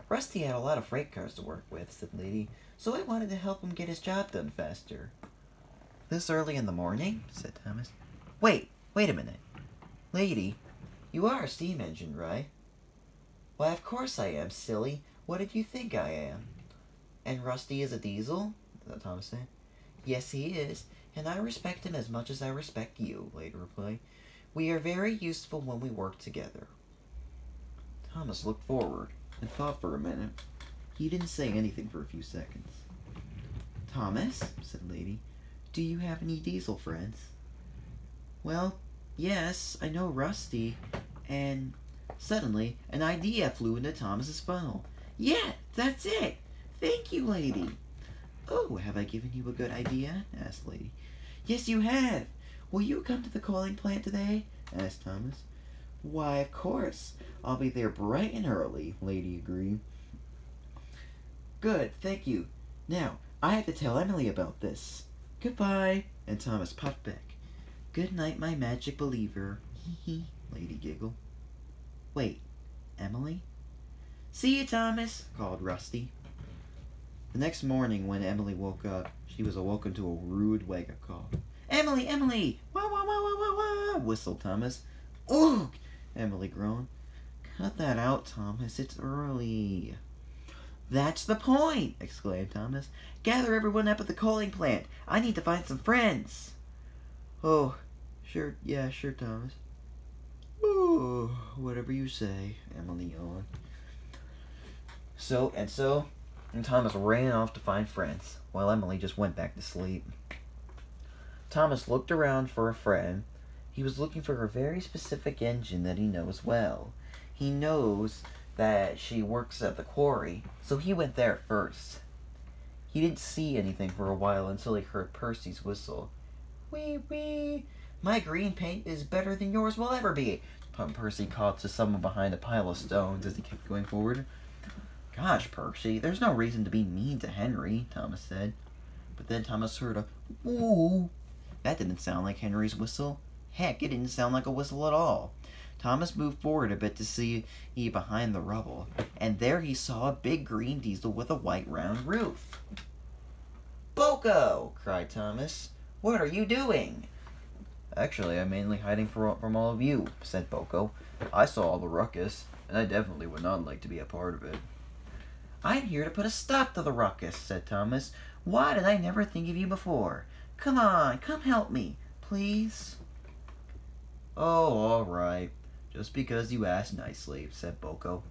Rusty had a lot of freight cars to work with, said Lady, so I wanted to help him get his job done faster. This early in the morning? said Thomas. Wait, wait a minute. Lady, you are a steam engine, right? Why, of course I am, silly. What did you think I am? And Rusty is a diesel? Thomas said. Yes, he is, and I respect him as much as I respect you, Lady replied. We are very useful when we work together. Thomas looked forward and thought for a minute. He didn't say anything for a few seconds. Thomas, said Lady, do you have any diesel friends? Well, yes, I know Rusty, and suddenly an idea flew into Thomas's funnel. Yeah, that's it. Thank you, lady. Oh, have I given you a good idea? asked Lady. Yes, you have. Will you come to the coaling plant today? asked Thomas. Why, of course. I'll be there bright and early, Lady agreed. Good, thank you. Now, I have to tell Emily about this. Goodbye. And Thomas puffed back. Good night, my magic believer. Hee hee, Lady giggled. Wait, Emily? See you, Thomas, called Rusty. The next morning, when Emily woke up, she was awoken to a rude wake-up call. Emily, Emily! Wah, wah, wah, wah, wah, wah, whistled Thomas. Ugh! Emily groaned. Cut that out, Thomas. It's early. That's the point, exclaimed Thomas. Gather everyone up at the coaling plant. I need to find some friends. Oh, sure, yeah, sure, Thomas. Ooh, whatever you say, Emily. So, and so, and Thomas ran off to find friends, while Emily just went back to sleep. Thomas looked around for a friend. He was looking for a very specific engine that he knows well. He knows that she works at the quarry, so he went there first. He didn't see anything for a while until he heard Percy's whistle. Wee wee! My green paint is better than yours will ever be. Pump Percy called to someone behind a pile of stones as he kept going forward. Gosh, Percy, there's no reason to be mean to Henry, Thomas said. But then Thomas heard a woo. That didn't sound like Henry's whistle. Heck, it didn't sound like a whistle at all. Thomas moved forward a bit to see he behind the rubble, and there he saw a big green diesel with a white round roof. Boko! cried Thomas. What are you doing? Actually, I'm mainly hiding from all of you, said Boko. I saw all the ruckus, and I definitely would not like to be a part of it. I'm here to put a stop to the ruckus, said Thomas. Why did I never think of you before? Come on, come help me, please. Oh, all right. Just because you asked nicely, said Boko.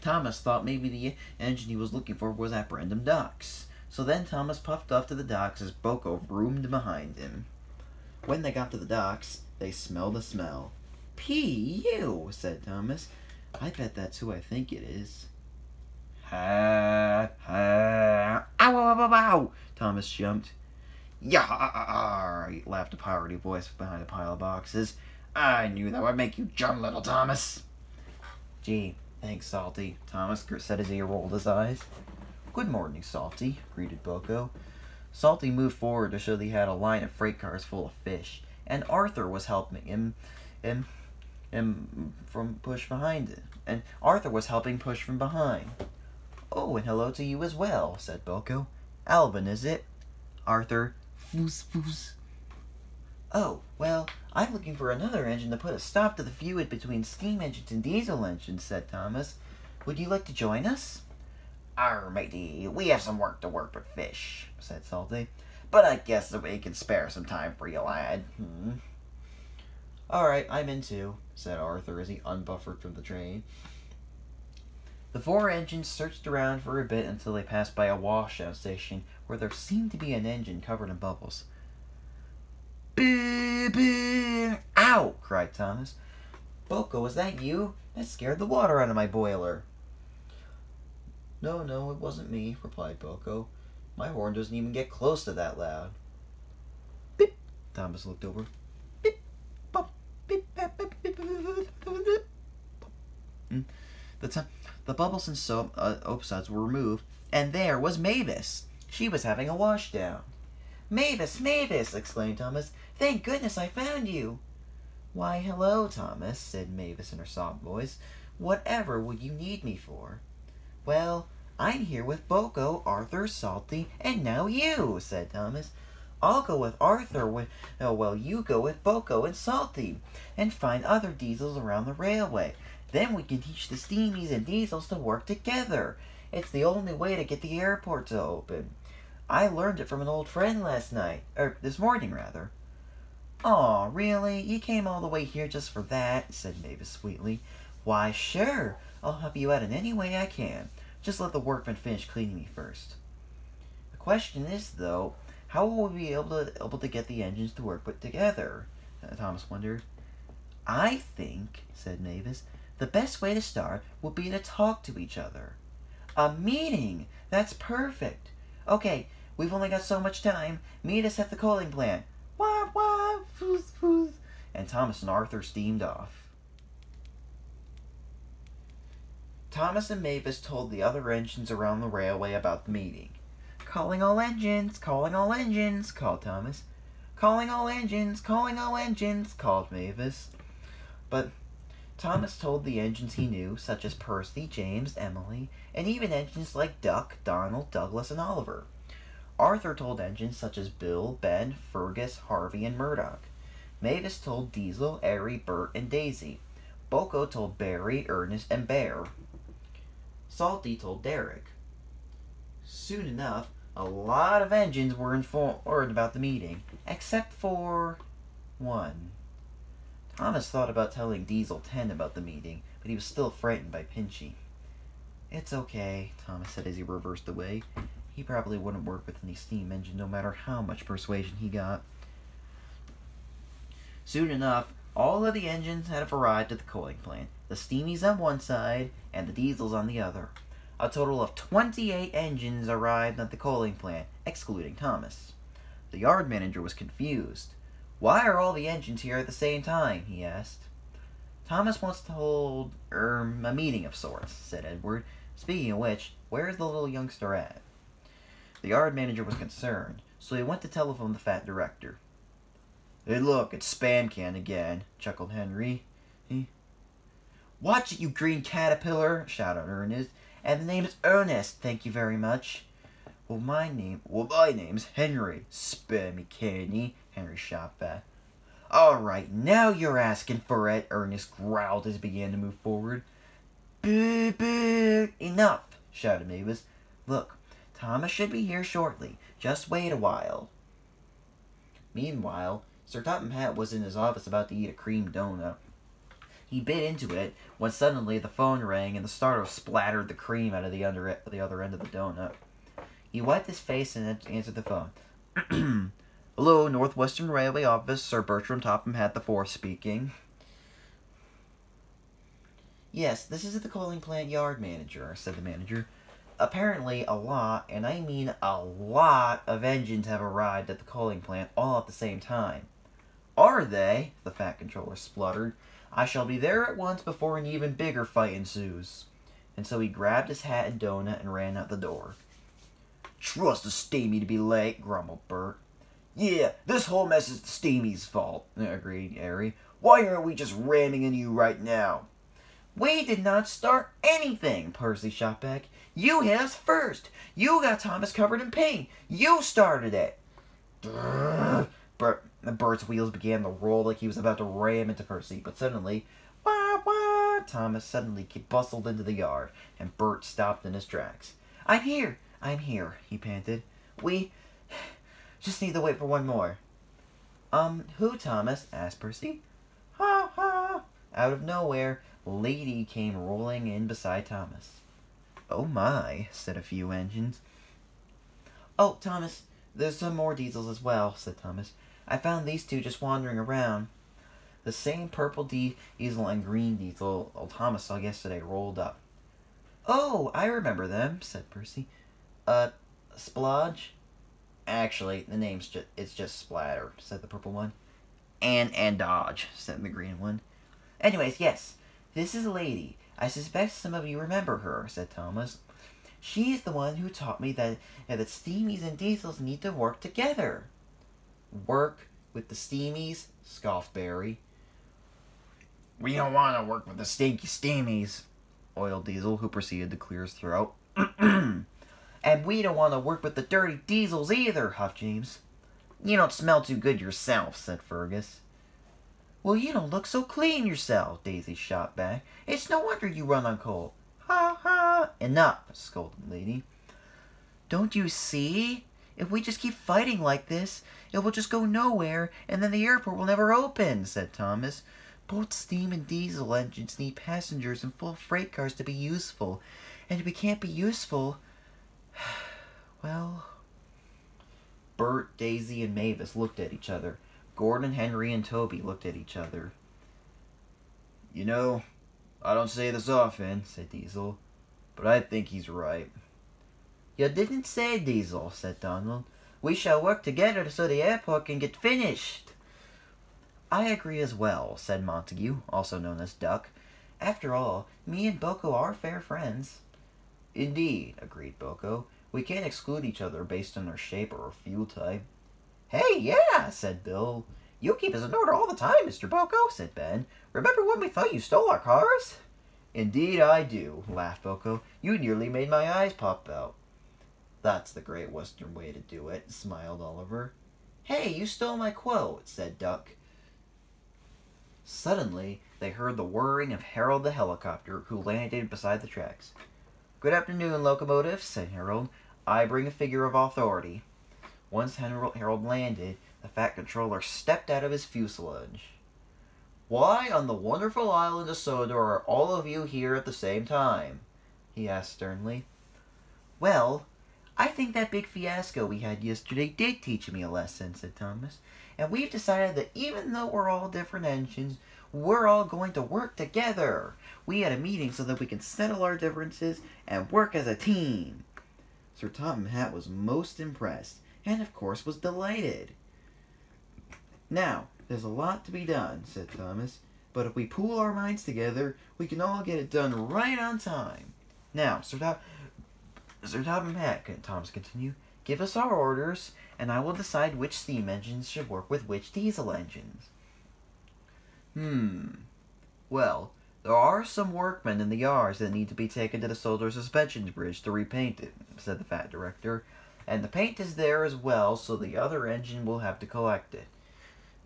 Thomas thought maybe the engine he was looking for was at Brendam Docks. So then Thomas puffed off to the docks as Boko roomed behind him. When they got to the docks, they smelled a smell. P.U., said Thomas. I bet that's who I think it is. Ha, ha, ow, ow, ow, ow, Thomas jumped. Yar, laughed a powdery voice behind a pile of boxes. I knew that would make you jump, little Thomas. Gee, thanks, Salty, Thomas said as he rolled his eyes. Good morning, Salty, greeted Boko. Salty moved forward to show that he had a line of freight cars full of fish, and Arthur was helping him, him, him from push behind it. And Arthur was helping push from behind. Oh, and hello to you as well, said Boko. Alvin, is it? Arthur, foos foos. Oh, well, I'm looking for another engine to put a stop to the feud between steam engines and diesel engines, said Thomas. Would you like to join us? Arr, matey, we have some work to work with fish, said Salty. But I guess that we can spare some time for you, lad. Hmm. All right, I'm in too, said Arthur as he unbuffered from the train. The four engines searched around for a bit until they passed by a washout station where there seemed to be an engine covered in bubbles. Boo, boo! Ow! cried Thomas. Boko, was that you? That scared the water out of my boiler. No, no, it wasn't me, replied Boko. My horn doesn't even get close to that loud. Beep! Thomas looked over. Beep! Bop! Beep! Bap, beep, beep, beep, beep. Mm. The, the bubbles and soap uh, were removed, and there was Mavis. She was having a washdown. Mavis, Mavis! exclaimed Thomas. Thank goodness I found you. Why, hello, Thomas, said Mavis in her soft voice. Whatever would you need me for? Well, I'm here with Boko, Arthur, Salty, and now you, said Thomas. I'll go with Arthur with oh well you go with Boko and Salty and find other diesels around the railway. Then we can teach the steamies and diesels to work together. It's the only way to get the airport to open. I learned it from an old friend last night, or this morning rather. Aw, really? You came all the way here just for that? said Mavis sweetly. Why, sure. I'll help you out in any way I can. Just let the workmen finish cleaning me first. The question is, though, how will we be able to able to get the engines to work put together? Uh, Thomas wondered. I think, said Mavis, the best way to start would be to talk to each other. A meeting! That's perfect. Okay, we've only got so much time. Meet us at the coaling plant. Wah wah, foos foos. And Thomas and Arthur steamed off. Thomas and Mavis told the other engines around the railway about the meeting. Calling all engines, calling all engines, called Thomas. Calling all engines, calling all engines, called Mavis. But Thomas told the engines he knew, such as Percy, James, Emily, and even engines like Duck, Donald, Douglas, and Oliver. Arthur told engines such as Bill, Ben, Fergus, Harvey, and Murdoch. Mavis told Diesel, Airy, Bert, and Daisy. Boko told Barry, Ernest, and Bear. Salty told Derek. Soon enough, a lot of engines were informed about the meeting, except for one. Thomas thought about telling Diesel 10 about the meeting, but he was still frightened by Pinchy. It's okay, Thomas said as he reversed away. He probably wouldn't work with any steam engine no matter how much persuasion he got. Soon enough, all of the engines had arrived at the coaling plant, the steamies on one side and the diesels on the other. A total of 28 engines arrived at the coaling plant, excluding Thomas. The yard manager was confused. Why are all the engines here at the same time? he asked. Thomas wants to hold er, a meeting of sorts, said Edward. Speaking of which, where is the little youngster at? The yard manager was concerned, so he went to telephone the fat director. Hey, look, it's Spam Can again, chuckled Henry. He... Watch it, you green caterpillar, shouted Ernest. And the name is Ernest, thank you very much. Well, my name, well, my name's Henry, Spammy Candy, Henry shot back. All right, now you're asking for it, Ernest growled as he began to move forward. Boo, boo, enough, shouted Mavis. Look, Thomas should be here shortly. Just wait a while. Meanwhile, Sir Topham Hatt was in his office about to eat a cream donut. He bit into it when suddenly the phone rang and the starter splattered the cream out of the, under, the other end of the donut. He wiped his face and answered the phone. Hello, Northwestern Railway Office, Sir Bertram Topham Hatt the Fourth speaking. Yes, this is the coaling plant yard manager, said the manager. Apparently, a lot, and I mean a lot, of engines have arrived at the coaling plant all at the same time. Are they? The Fat Controller spluttered. I shall be there at once before an even bigger fight ensues. And so he grabbed his hat and donut and ran out the door. Trust the Steamy to be late, grumbled Bert. Yeah, this whole mess is the Steamy's fault, agreed Airy. Why aren't we just ramming into you right now? We did not start anything, Percy shot back. You hit us first. You got Thomas covered in paint. You started it. Bert, Bert's wheels began to roll like he was about to ram into Percy, but suddenly, wah wah, Thomas suddenly bustled into the yard, and Bert stopped in his tracks. I'm here, I'm here, he panted. We just need to wait for one more. Um, who, Thomas? asked Percy. Ha ha! Out of nowhere, Lady came rolling in beside Thomas. Oh my, said a few engines. Oh, Thomas, there's some more diesels as well, said Thomas. I found these two just wandering around. The same purple diesel and green diesel old Thomas saw yesterday rolled up. Oh, I remember them, said Percy. Uh, Splodge? Actually, the name's just, it's just Splatter, said the purple one. And, and Dodge, said the green one. Anyways, yes, this is a lady. I suspect some of you remember her, said Thomas. She's the one who taught me that, that steamies and diesels need to work together. Work with the steamies? scoffed Barry. We don't want to work with the stinky steamies. Oil Diesel, who proceeded to clear his throat. and we don't want to work with the dirty diesels either, huffed James. You don't smell too good yourself, said Fergus. Well, you don't look so clean yourself, Daisy shot back. It's no wonder you run on coal. Ha ha! Enough, scolded lady. Don't you see? If we just keep fighting like this, it will just go nowhere, and then the airport will never open, said Thomas. Both steam and diesel engines need passengers and full freight cars to be useful. And if we can't be useful, well... Bert, Daisy, and Mavis looked at each other. Gordon, Henry, and Toby looked at each other. You know, I don't say this often, said Diesel, but I think he's right. You didn't say, Diesel, said Donald. We shall work together so the airport can get finished. I agree as well, said Montague, also known as Duck. After all, me and Boko are fair friends. Indeed, agreed Boko. We can't exclude each other based on our shape or our fuel type. Hey, yeah, said Bill. You keep us in order all the time, Mr. Boko, said Ben. Remember when we thought you stole our cars? Indeed I do, laughed Boko. You nearly made my eyes pop out. That's the great Western way to do it, smiled Oliver. Hey, you stole my quote, said Duck. Suddenly, they heard the whirring of Harold the helicopter, who landed beside the tracks. Good afternoon, locomotive, said Harold. I bring a figure of authority. Once Harold landed, the Fat Controller stepped out of his fuselage. Why on the wonderful island of Sodor are all of you here at the same time? he asked sternly. Well, I think that big fiasco we had yesterday did teach me a lesson, said Thomas. And we've decided that even though we're all different engines, we're all going to work together. We had a meeting so that we can settle our differences and work as a team. Sir Topham Hatt was most impressed, and of course was delighted. Now, there's a lot to be done, said Thomas, but if we pool our minds together, we can all get it done right on time. Now, Sir, Top- Sir Topham Hatt, Thomas continued, give us our orders, and I will decide which steam engines should work with which diesel engines. Hmm. Well, there are some workmen in the yards that need to be taken to the Sodor Suspension Bridge to repaint it, said the fat director. And the paint is there as well, so the other engine will have to collect it.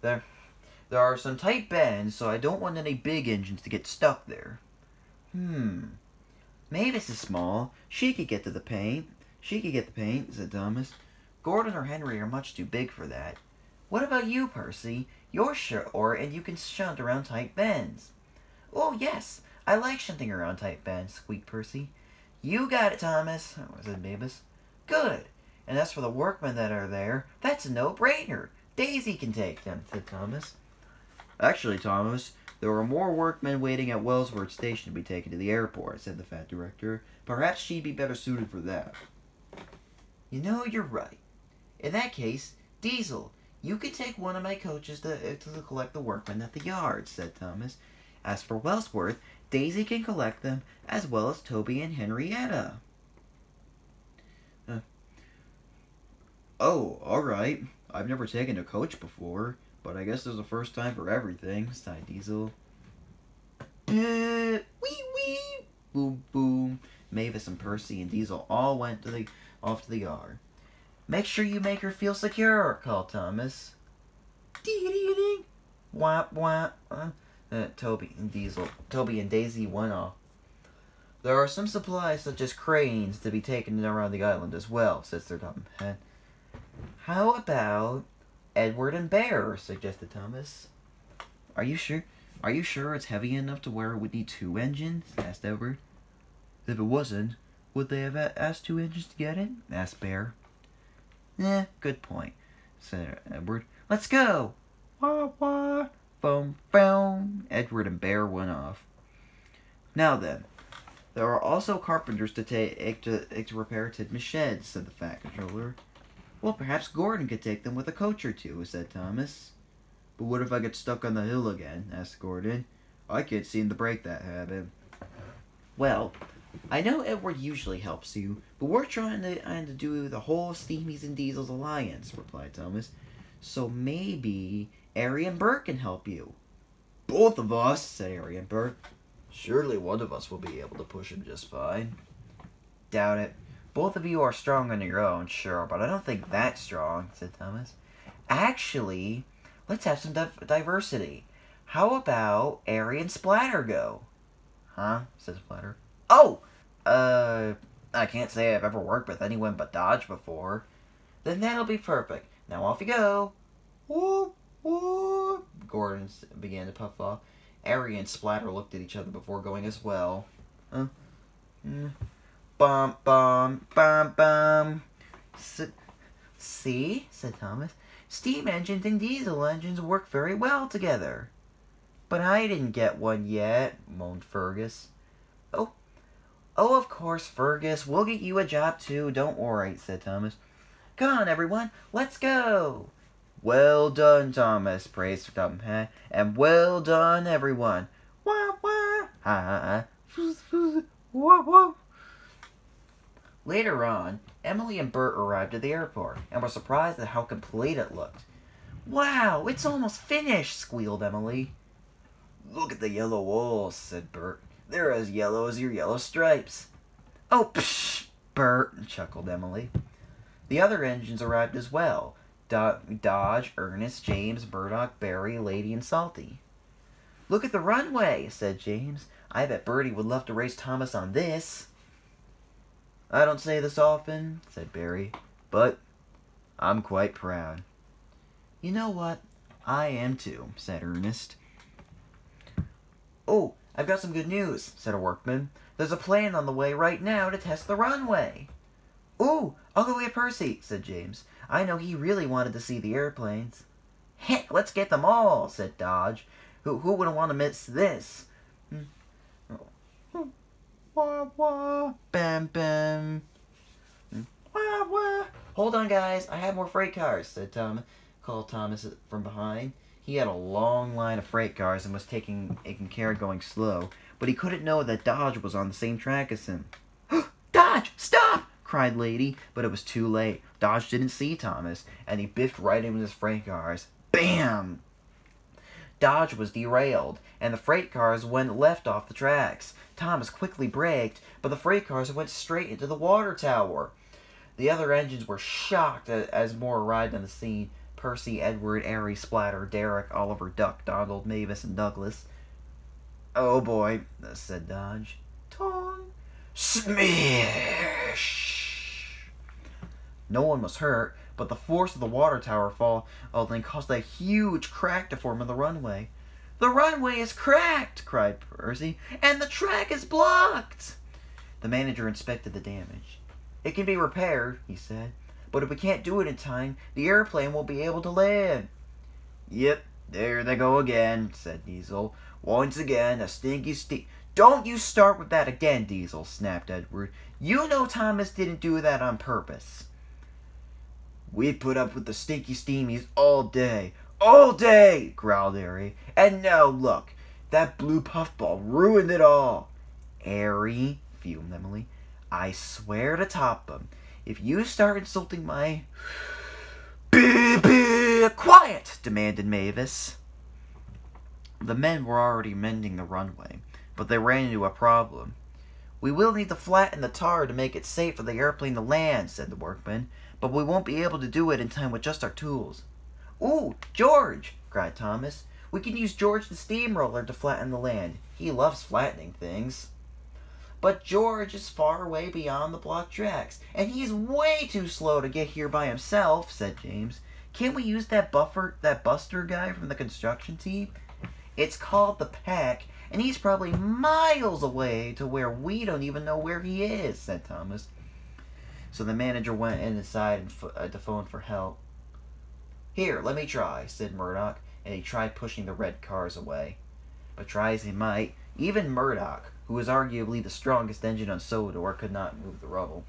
There, there are some tight bends, so I don't want any big engines to get stuck there. Hmm. Mavis is small. She could get to the paint. She could get the paint, said Thomas. Gordon or Henry are much too big for that. What about you, Percy? You're short, and you can shunt around tight bends. Oh, yes, I like shunting around tight bends, squeaked Percy. You got it, Thomas, said Mavis. Good. And as for the workmen that are there, that's a no-brainer. Daisy can take them, said Thomas. Actually, Thomas, there are more workmen waiting at Wellsworth Station to be taken to the airport, said the fat director. Perhaps she'd be better suited for that. You know, you're right. In that case, Diesel, you could take one of my coaches to, to collect the workmen at the yard, said Thomas. As for Wellsworth, Daisy can collect them, as well as Toby and Henrietta. Uh, oh, all right. I've never taken a coach before, but I guess there's a first time for everything, sighed Diesel. wee wee! Boom boom. Mavis and Percy and Diesel all went to the off to the yard. Make sure you make her feel secure, called Thomas. Ding ding ding. Whap whap. Uh, uh, Toby and Diesel, Toby and Daisy went off. There are some supplies such as cranes to be taken around the island as well, says Sir Topham Hatt. How about Edward and Bear? suggested Thomas. Are you sure? Are you sure it's heavy enough to where it would need two engines? asked Edward. If it wasn't, Would they have asked two engines to get in? asked Bear. Eh, good point, said Edward. Let's go! Wah wah! Boom, boom! Edward and Bear went off. Now then, there are also carpenters to take to, to repair Tidmouth sheds, said the Fat Controller. Well, perhaps Gordon could take them with a coach or two, said Thomas. But what if I get stuck on the hill again? asked Gordon. I can't seem to break that habit. Well, I know Edward usually helps you, but we're trying to, trying to do the whole Steamies and Diesels alliance, replied Thomas. So maybe Ari and Bert can help you. Both of us, said Ari and Bert. Surely one of us will be able to push him just fine. Doubt it. Both of you are strong on your own, sure, but I don't think that strong, said Thomas. Actually, let's have some div- diversity. How about Ari and Splatter go? Huh? said Splatter. Oh! Uh, I can't say I've ever worked with anyone but Dodge before. Then that'll be perfect. Now off you go. Whoop, whoop. Gordon began to puff off. Ari and Splatter looked at each other before going as well. Uh, mm. Bum, bum, bum, bum. S- See, said Thomas. Steam engines and diesel engines work very well together. But I didn't get one yet, moaned Fergus. Oh, oh, of course, Fergus. We'll get you a job too. Don't worry, said Thomas. Come on, everyone, let's go. Well done, Thomas, praised Tom and well done, everyone. Wah wah, ha ha ha, wah wah. Later on, Emily and Bert arrived at the airport and were surprised at how complete it looked. Wow, it's almost finished, squealed Emily. Look at the yellow walls, said Bert. They're as yellow as your yellow stripes. Oh, psh, Bert, chuckled Emily. The other engines arrived as well. Do- Dodge, Ernest, James, Murdoch, Barry, Lady, and Salty. Look at the runway, said James. I bet Bertie would love to race Thomas on this. I don't say this often, said Barry, but I'm quite proud. You know what? I am too, said Ernest. Oh, I've got some good news, said a workman. There's a plane on the way right now to test the runway. Ooh, I'll go get Percy, said James. I know he really wanted to see the airplanes. Heck, let's get them all, said Dodge. Who, who wouldn't want to miss this? Hmm, Wah, wah, bam, bam. Wah, wah. Hold on, guys. I have more freight cars, said Tom. Called Thomas from behind. He had a long line of freight cars and was taking, taking care of going slow, but he couldn't know that Dodge was on the same track as him. Dodge, stop! cried Lady, but it was too late. Dodge didn't see Thomas, and he biffed right in with his freight cars. Bam! Dodge was derailed, and the freight cars went left off the tracks. Thomas quickly braked, but the freight cars went straight into the water tower. The other engines were shocked as more arrived on the scene. Percy, Edward, Airy, Splatter, Derek, Oliver, Duck, Donald, Mavis, and Douglas. Oh boy, said Dodge. Tong. Smash! No one was hurt, but the force of the water tower fall oh, then caused a huge crack to form in the runway. The runway is cracked, cried Percy, and the track is blocked. The manager inspected the damage. It can be repaired, he said, but if we can't do it in time, the airplane won't be able to land. Yep, there they go again, said Diesel. Once again, a stinky ste- Don't you start with that again, Diesel, snapped Edward. You know Thomas didn't do that on purpose. We put up with the stinky steamies all day. All day, growled Airy. And now look, that blue puffball ruined it all. Airy, fumed Emily, I swear to Topham, if you start insulting my... Quiet, demanded Mavis. The men were already mending the runway, but they ran into a problem. We will need to flatten the tar to make it safe for the airplane to land, said the workman, but we won't be able to do it in time with just our tools. Ooh, George! cried Thomas. We can use George the steamroller to flatten the land. He loves flattening things. But George is far away beyond the block tracks, and he's way too slow to get here by himself, said James. Can't we use that buffer that buster guy from the construction team? It's called the pack, and he's probably miles away to where we don't even know where he is, said Thomas. So the manager went inside and uh, to phone for help. Here, let me try, said Murdoch, and he tried pushing the red cars away. But try as he might, even Murdoch, who was arguably the strongest engine on Sodor, could not move the rubble.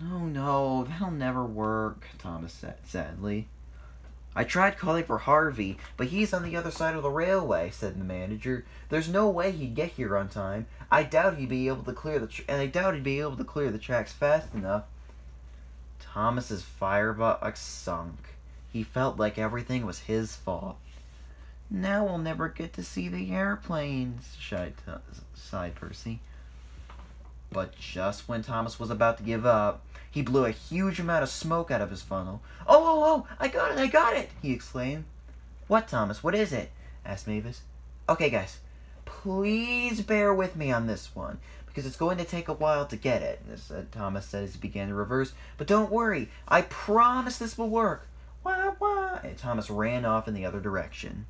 No, no, that'll never work, Thomas said sadly. I tried calling for Harvey, but he's on the other side of the railway, said the manager. There's no way he'd get here on time. I doubt he'd be able to clear the and I doubt he'd be able to clear the tracks fast enough. Thomas's firebox sunk. He felt like everything was his fault. Now we'll never get to see the airplanes, sighed Percy. But just when Thomas was about to give up, he blew a huge amount of smoke out of his funnel. Oh, oh, oh, I got it, I got it, he exclaimed. What, Thomas, what is it? asked Mavis. Okay, guys, please bear with me on this one, because it's going to take a while to get it, uh, Thomas said as he began to reverse. But don't worry, I promise this will work. Wah, wah, and Thomas ran off in the other direction.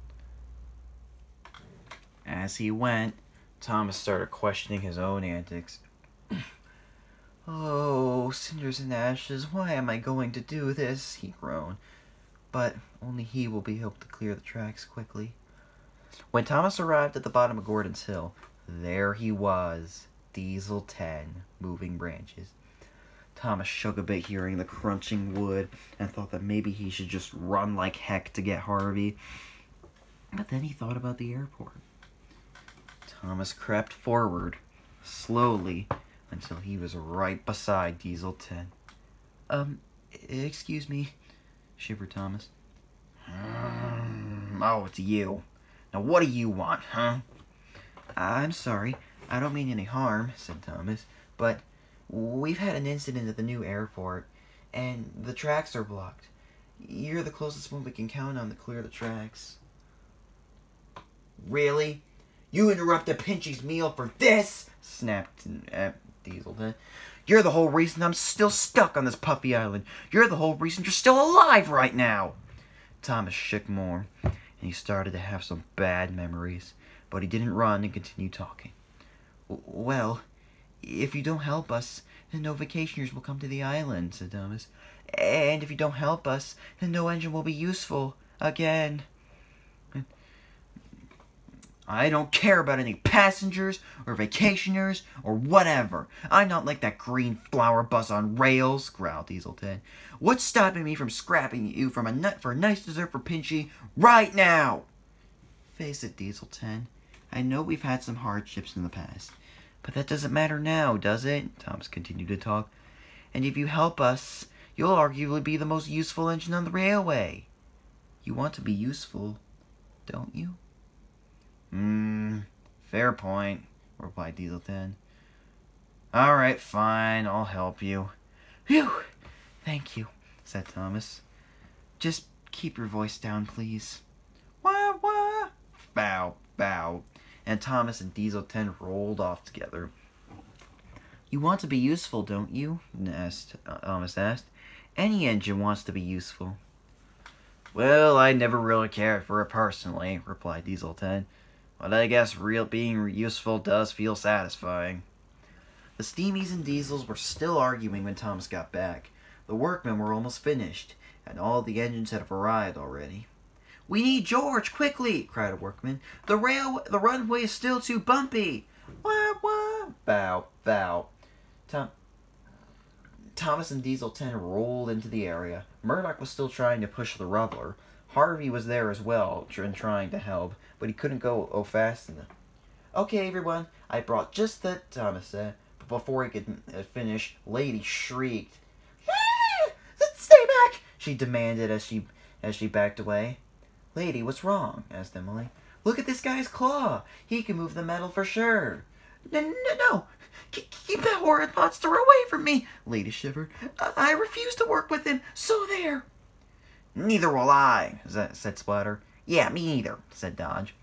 As he went, Thomas started questioning his own antics. Oh, cinders and ashes, why am I going to do this? he groaned. But only he will be able to clear the tracks quickly. When Thomas arrived at the bottom of Gordon's Hill, there he was, Diesel 10, moving branches. Thomas shook a bit hearing the crunching wood and thought that maybe he should just run like heck to get Harvey. But then he thought about the airport. Thomas crept forward, slowly, until he was right beside Diesel 10. Um, excuse me, shivered Thomas. Mm, oh, it's you. Now, what do you want, huh? I'm sorry, I don't mean any harm, said Thomas, but we've had an incident at the new airport, and the tracks are blocked. You're the closest one we can count on to clear the tracks. Really? You interrupted Pinchy's meal for this? snapped uh, Diesel. then. You're the whole reason I'm still stuck on this puffy island. You're the whole reason you're still alive right now. Thomas shook more, and he started to have some bad memories, but he didn't run and continued talking. Well, if you don't help us, then no vacationers will come to the island, said Thomas. And if you don't help us, then no engine will be useful again. I don't care about any passengers or vacationers or whatever. I'm not like that green flower bus on rails, growled Diesel 10. What's stopping me from scrapping you from a nut for a nice dessert for Pinchy right now? Face it, Diesel 10. I know we've had some hardships in the past, but that doesn't matter now, does it? Thomas continued to talk. And if you help us, you'll arguably be the most useful engine on the railway. You want to be useful, don't you? Hmm, fair point, replied Diesel 10. Alright, fine, I'll help you. Phew! Thank you, said Thomas. Just keep your voice down, please. Wah, wah! Bow, bow. And Thomas and Diesel 10 rolled off together. You want to be useful, don't you? Asked, uh, Thomas asked. Any engine wants to be useful. Well, I never really cared for it personally, replied Diesel 10. But I guess real being useful does feel satisfying. The steamies and diesels were still arguing when Thomas got back. The workmen were almost finished, and all the engines had arrived already. We need George, quickly! cried a workman. The rail, the runway is still too bumpy. Wah, wah! Bow, bow. Tom, Thomas and Diesel 10 rolled into the area. Murdoch was still trying to push the rubber. Harvey was there as well, and trying to help, but he couldn't go oh fast enough. Okay, everyone, I brought just that, Thomas said. But before he could uh, finish, Lady shrieked. Ah! Stay back! She demanded as she as she backed away. Lady, what's wrong? asked Emily. Look at this guy's claw. He can move the metal for sure. No, no, no. Keep that horrid monster away from me, Lady shivered. I, I refuse to work with him, so there. Neither will I, said Splatter. Yeah, me neither, said Dodge.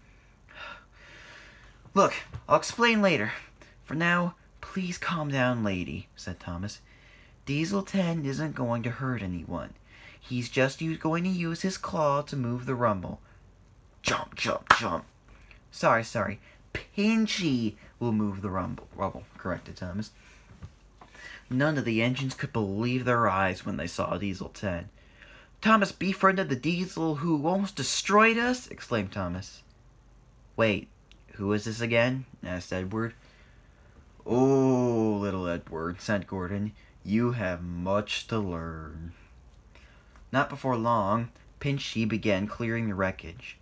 Look, I'll explain later. For now, please calm down, lady, said Thomas. Diesel 10 isn't going to hurt anyone. He's just going to use his claw to move the rumble. Jump, jump, jump. sorry, sorry. Pinchy will move the rumble, rubble, corrected Thomas. None of the engines could believe their eyes when they saw Diesel 10. Thomas befriended the diesel who almost destroyed us? exclaimed Thomas. Wait, who is this again? asked Edward. Oh, little Edward, said Gordon, you have much to learn. Not before long, Pinchy began clearing the wreckage.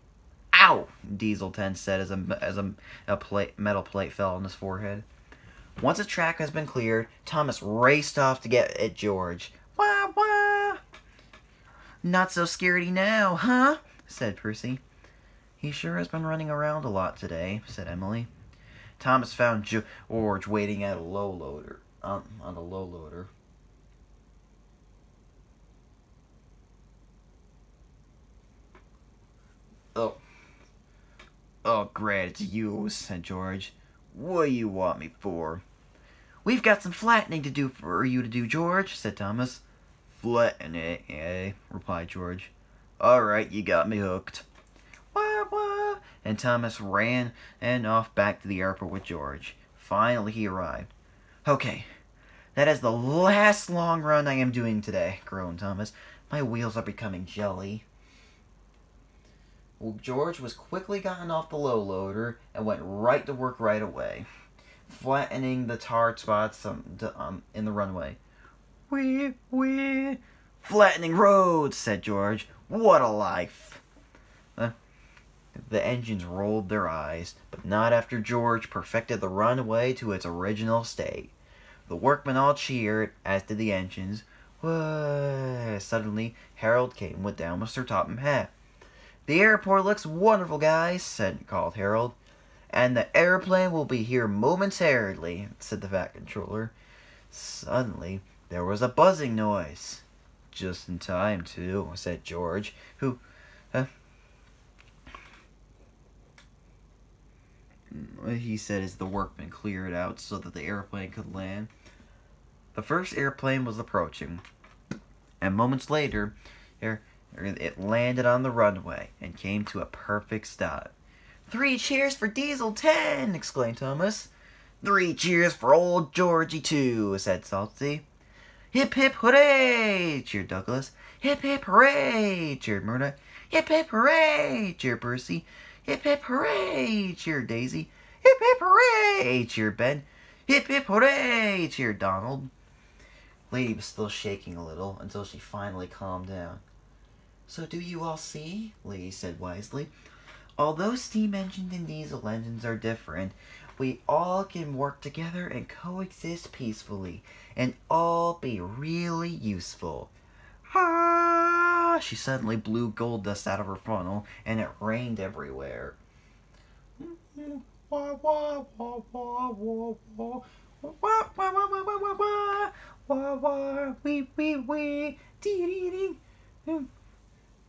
Ow! Diesel 10 said as a, as a, a plate, metal plate fell on his forehead. Once the track has been cleared, Thomas raced off to get at George. Wah, wah! Not so scaredy now, huh? said Percy. He sure has been running around a lot today, said Emily. Thomas found George waiting at a low loader, um, on a low loader. Oh. Oh, great, it's you, said George. What do you want me for? We've got some flattening to do for you to do, George, said Thomas. Flattening, it, eh? replied George. All right, you got me hooked. Wah, wah. And Thomas ran and off back to the airport with George. Finally, he arrived. Okay, that is the last long run I am doing today, groaned Thomas. My wheels are becoming jelly. Well, George was quickly gotten off the low loader and went right to work right away, flattening the tar spots um, um, in the runway. Wee, wee. Flattening roads, said George. What a life. The engines rolled their eyes, but not after George perfected the runway to its original state. The workmen all cheered, as did the engines. Whoa. Suddenly, Harold came with down Mr. Topham Hatt. The airport looks wonderful, guys, said called Harold. And the airplane will be here momentarily, said the Fat Controller. Suddenly, there was a buzzing noise. Just in time, too, said George, who. Uh, he said as the workmen cleared out so that the airplane could land. The first airplane was approaching, and moments later, it landed on the runway and came to a perfect stop. Three cheers for Diesel 10! exclaimed Thomas. Three cheers for old Georgie, too, said Salty. Hip hip hooray! cheered Douglas. Hip hip hooray! cheered Murdoch. Hip hip hooray! cheered Percy. Hip hip hooray! cheered Daisy. Hip hip hooray! cheered Ben. Hip hip hooray! cheered Donald. Lady was still shaking a little until she finally calmed down. So do you all see? Lady said wisely. Although steam engines and diesel engines are different, we all can work together and coexist peacefully and all be really useful. Ah! She suddenly blew gold dust out of her funnel and it rained everywhere. Wee, wee, wee. Dee, dee, dee.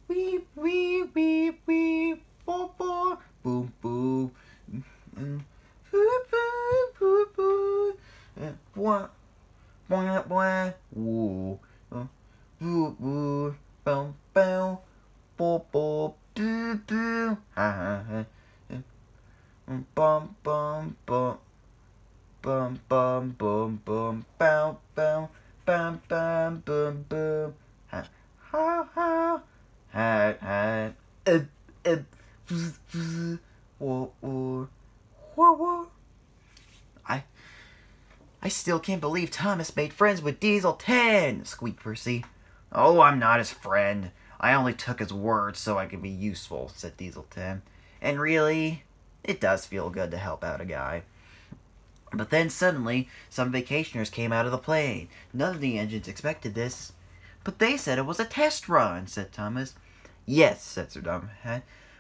Wee, wee, wee, wee, boom, boom. Boo, boo, boo, boo. Wah, wah, wah, woo. Boo, boo, boom, boom. Boo, boo, boo, boo. Ha, ha, ha. Bum, bum, bum. Bum, bum, boom, boom, bow, bow. Bum, bum, boom, boom. Ha, ha, ha hat, hat, uh, uh, whoa, whoa, whoa, whoa. I, I still can't believe Thomas made friends with Diesel 10, squeaked Percy. Oh, I'm not his friend. I only took his word so I could be useful, said Diesel 10. And really, it does feel good to help out a guy. But then suddenly, some vacationers came out of the plane. None of the engines expected this. But they said it was a test run, said Thomas. Yes, said Sir Topham,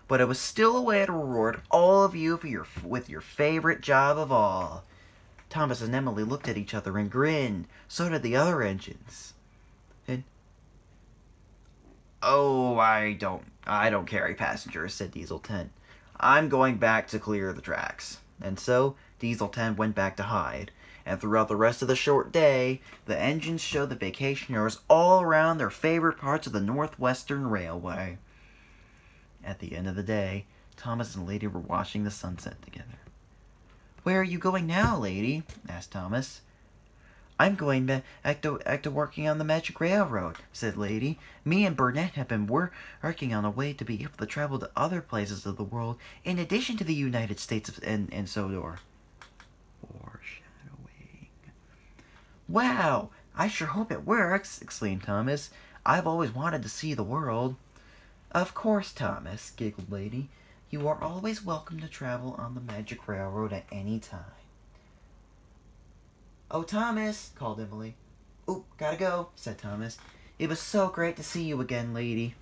but it was still a way to reward all of you for your with your favorite job of all. Thomas and Emily looked at each other and grinned. So did the other engines. And Oh, I don't I don't carry passengers, said Diesel 10. I'm going back to clear the tracks. And so Diesel 10 went back to hide and throughout the rest of the short day, the engines showed the vacationers all around their favorite parts of the Northwestern Railway. At the end of the day, Thomas and Lady were watching the sunset together. Where are you going now, Lady? asked Thomas. I'm going back to, back to working on the Magic Railroad, said Lady. Me and Burnett have been wor- working on a way to be able to travel to other places of the world in addition to the United States of, and, and Sodor. Foreshadowing. Wow, I sure hope it works, exclaimed Thomas. I've always wanted to see the world. Of course, Thomas, giggled Lady. You are always welcome to travel on the Magic Railroad at any time. Oh, Thomas, called Emily. Oop, gotta go, said Thomas. It was so great to see you again, lady.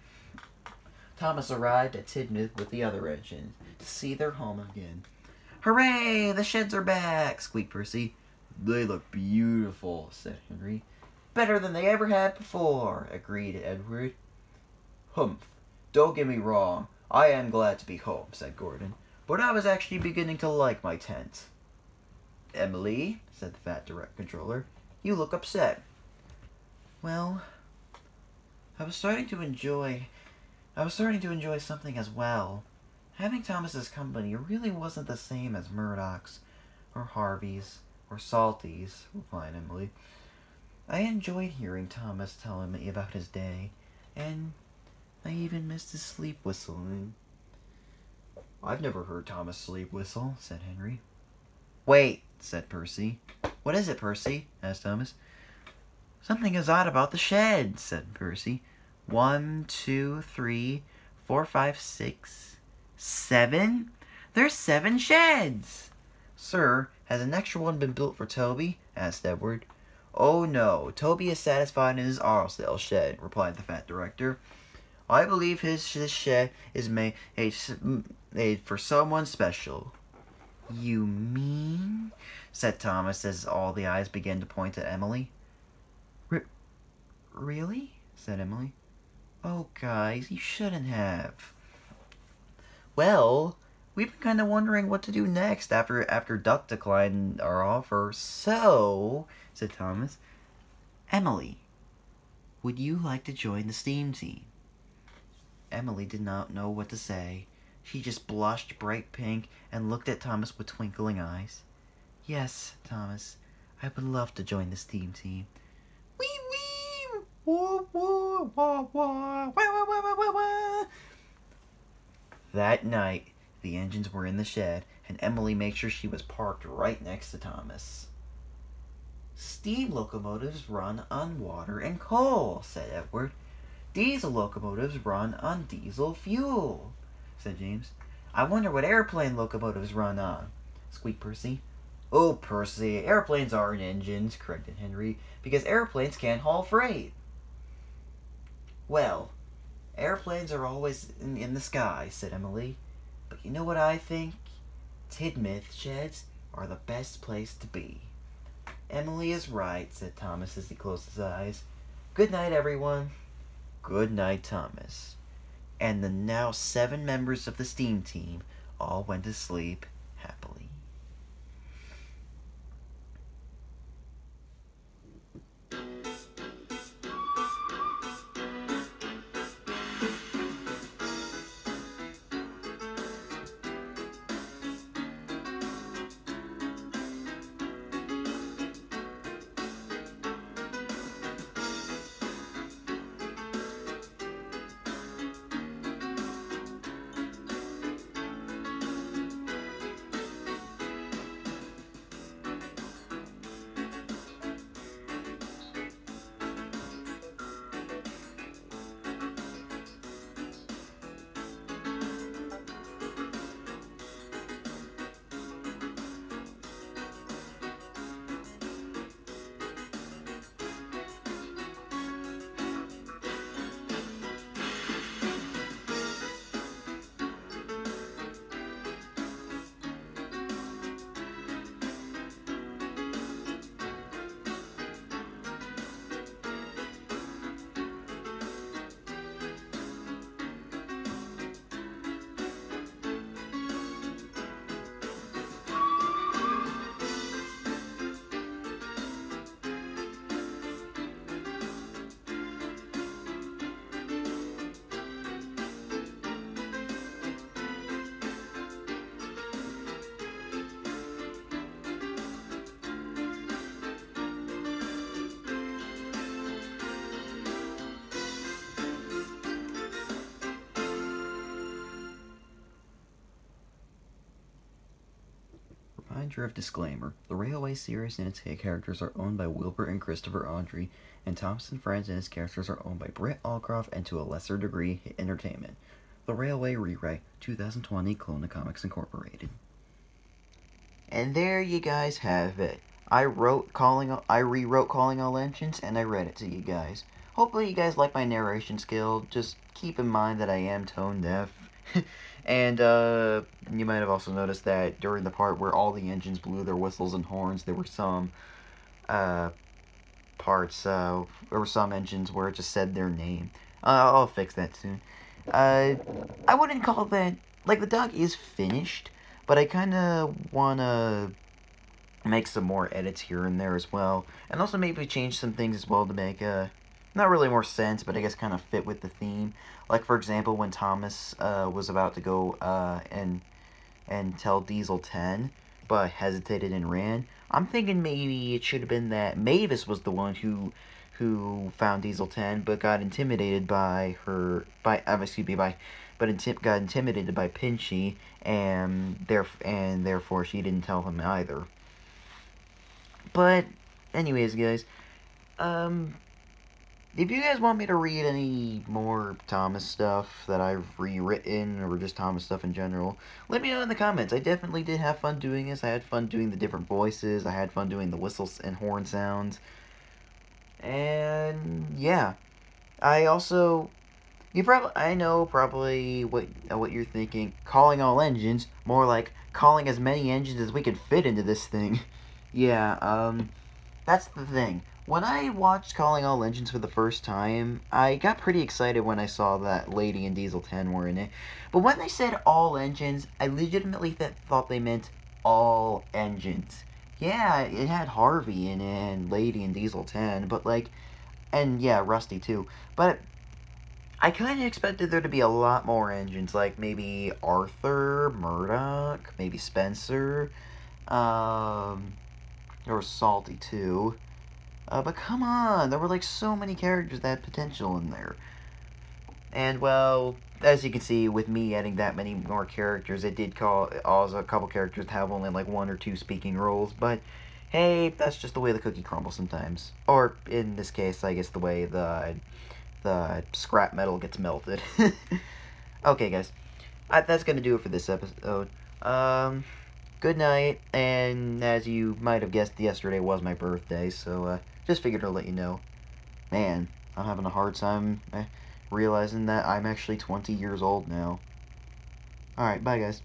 Thomas arrived at Tidmouth with the other engines to see their home again. Hooray, the sheds are back, squeaked Percy. They look beautiful, said Henry. Better than they ever had before, agreed Edward. Humph, don't get me wrong. I am glad to be home, said Gordon, but I was actually beginning to like my tent. Emily, said the fat direct controller, you look upset. Well, I was starting to enjoy I was starting to enjoy something as well. Having Thomas's company really wasn't the same as Murdoch's or Harvey's or Salty's, replied Emily. I enjoyed hearing Thomas tell me about his day, and I even missed his sleep whistling. I've never heard Thomas sleep whistle, said Henry. Wait, said Percy. What is it, Percy? asked Thomas. Something is odd about the shed, said Percy. One, two, three, four, five, six, seven? There's seven sheds! Sir, has an extra one been built for Toby? asked Edward. Oh no, Toby is satisfied in his Arlesdale shed, replied the fat director. I believe his, his is made, a, made for someone special. You mean? said Thomas as all the eyes began to point at Emily. R really? said Emily. Oh, guys, you shouldn't have. Well, we've been kind of wondering what to do next after after Duck declined our offer. So, said Thomas, Emily, would you like to join the steam team? Emily did not know what to say. She just blushed bright pink and looked at Thomas with twinkling eyes. Yes, Thomas, I would love to join this steam team. Wee wee! Woo woo! Wah wah! Wah wah wah wah wah wah! That night, the engines were in the shed, and Emily made sure she was parked right next to Thomas. Steam locomotives run on water and coal, said Edward. Diesel locomotives run on diesel fuel, said James. I wonder what airplane locomotives run on, squeaked Percy. Oh, Percy, airplanes aren't engines, corrected Henry, because airplanes can't haul freight. Well, airplanes are always in, in the sky, said Emily. But you know what I think? Tidmouth sheds are the best place to be. Emily is right, said Thomas as he closed his eyes. Good night, everyone. Good night, Thomas. And the now seven members of the steam team all went to sleep happily. Of disclaimer. The Railway series and its characters are owned by Wilbur and Christopher Awdry, and Thomas & Friends and its characters are owned by Britt Allcroft and to a lesser degree, Hit Entertainment. The Railway Rewrite 2020 Clona Comics Incorporated. And there you guys have it. I wrote calling I rewrote calling all engines and I read it to you guys. Hopefully you guys like my narration skill. Just keep in mind that I am tone deaf. and uh, you might have also noticed that during the part where all the engines blew their whistles and horns, there were some uh, parts, uh, there were some engines where it just said their name. Uh, I'll fix that soon. Uh, I wouldn't call that, like the dog is finished, but I kind of want to make some more edits here and there as well. And also maybe change some things as well to make, uh, not really more sense, but I guess kind of fit with the theme. Like, for example, when Thomas uh, was about to go uh, and, and tell Diesel 10, but hesitated and ran, I'm thinking maybe it should have been that Mavis was the one who who found Diesel 10, but got intimidated by her, by, uh, excuse me, by but inti- got intimidated by Pinchy, and there and therefore she didn't tell him either. But, anyways, guys, um, if you guys want me to read any more Thomas stuff that I've rewritten, or just Thomas stuff in general, let me know in the comments. I definitely did have fun doing this. I had fun doing the different voices. I had fun doing the whistles and horn sounds. And yeah, I also you probably I know probably what what you're thinking. Calling all engines, more like calling as many engines as we could fit into this thing. yeah, um, that's the thing. When I watched Calling All Engines for the first time, I got pretty excited when I saw that Lady and Diesel 10 were in it. But when they said all engines, I legitimately th thought they meant all engines. Yeah, it had Harvey in it and Lady and Diesel 10, but like, and yeah, Rusty too. But I kind of expected there to be a lot more engines, like maybe Arthur, Murdoch, maybe Spencer, um, Salty too. Uh, but come on, there were like so many characters that had potential in there. And well, as you can see, with me adding that many more characters, it did call cause a couple characters to have only like one or two speaking roles. But hey, that's just the way the cookie crumbles sometimes. Or in this case, I guess the way the the scrap metal gets melted. okay, guys, I, that's gonna do it for this episode. Um, good night. And as you might have guessed, yesterday was my birthday, so uh, just figured to let you know. Man, I'm having a hard time. Eh, realizing that I'm actually 20 years old now. Alright, bye guys.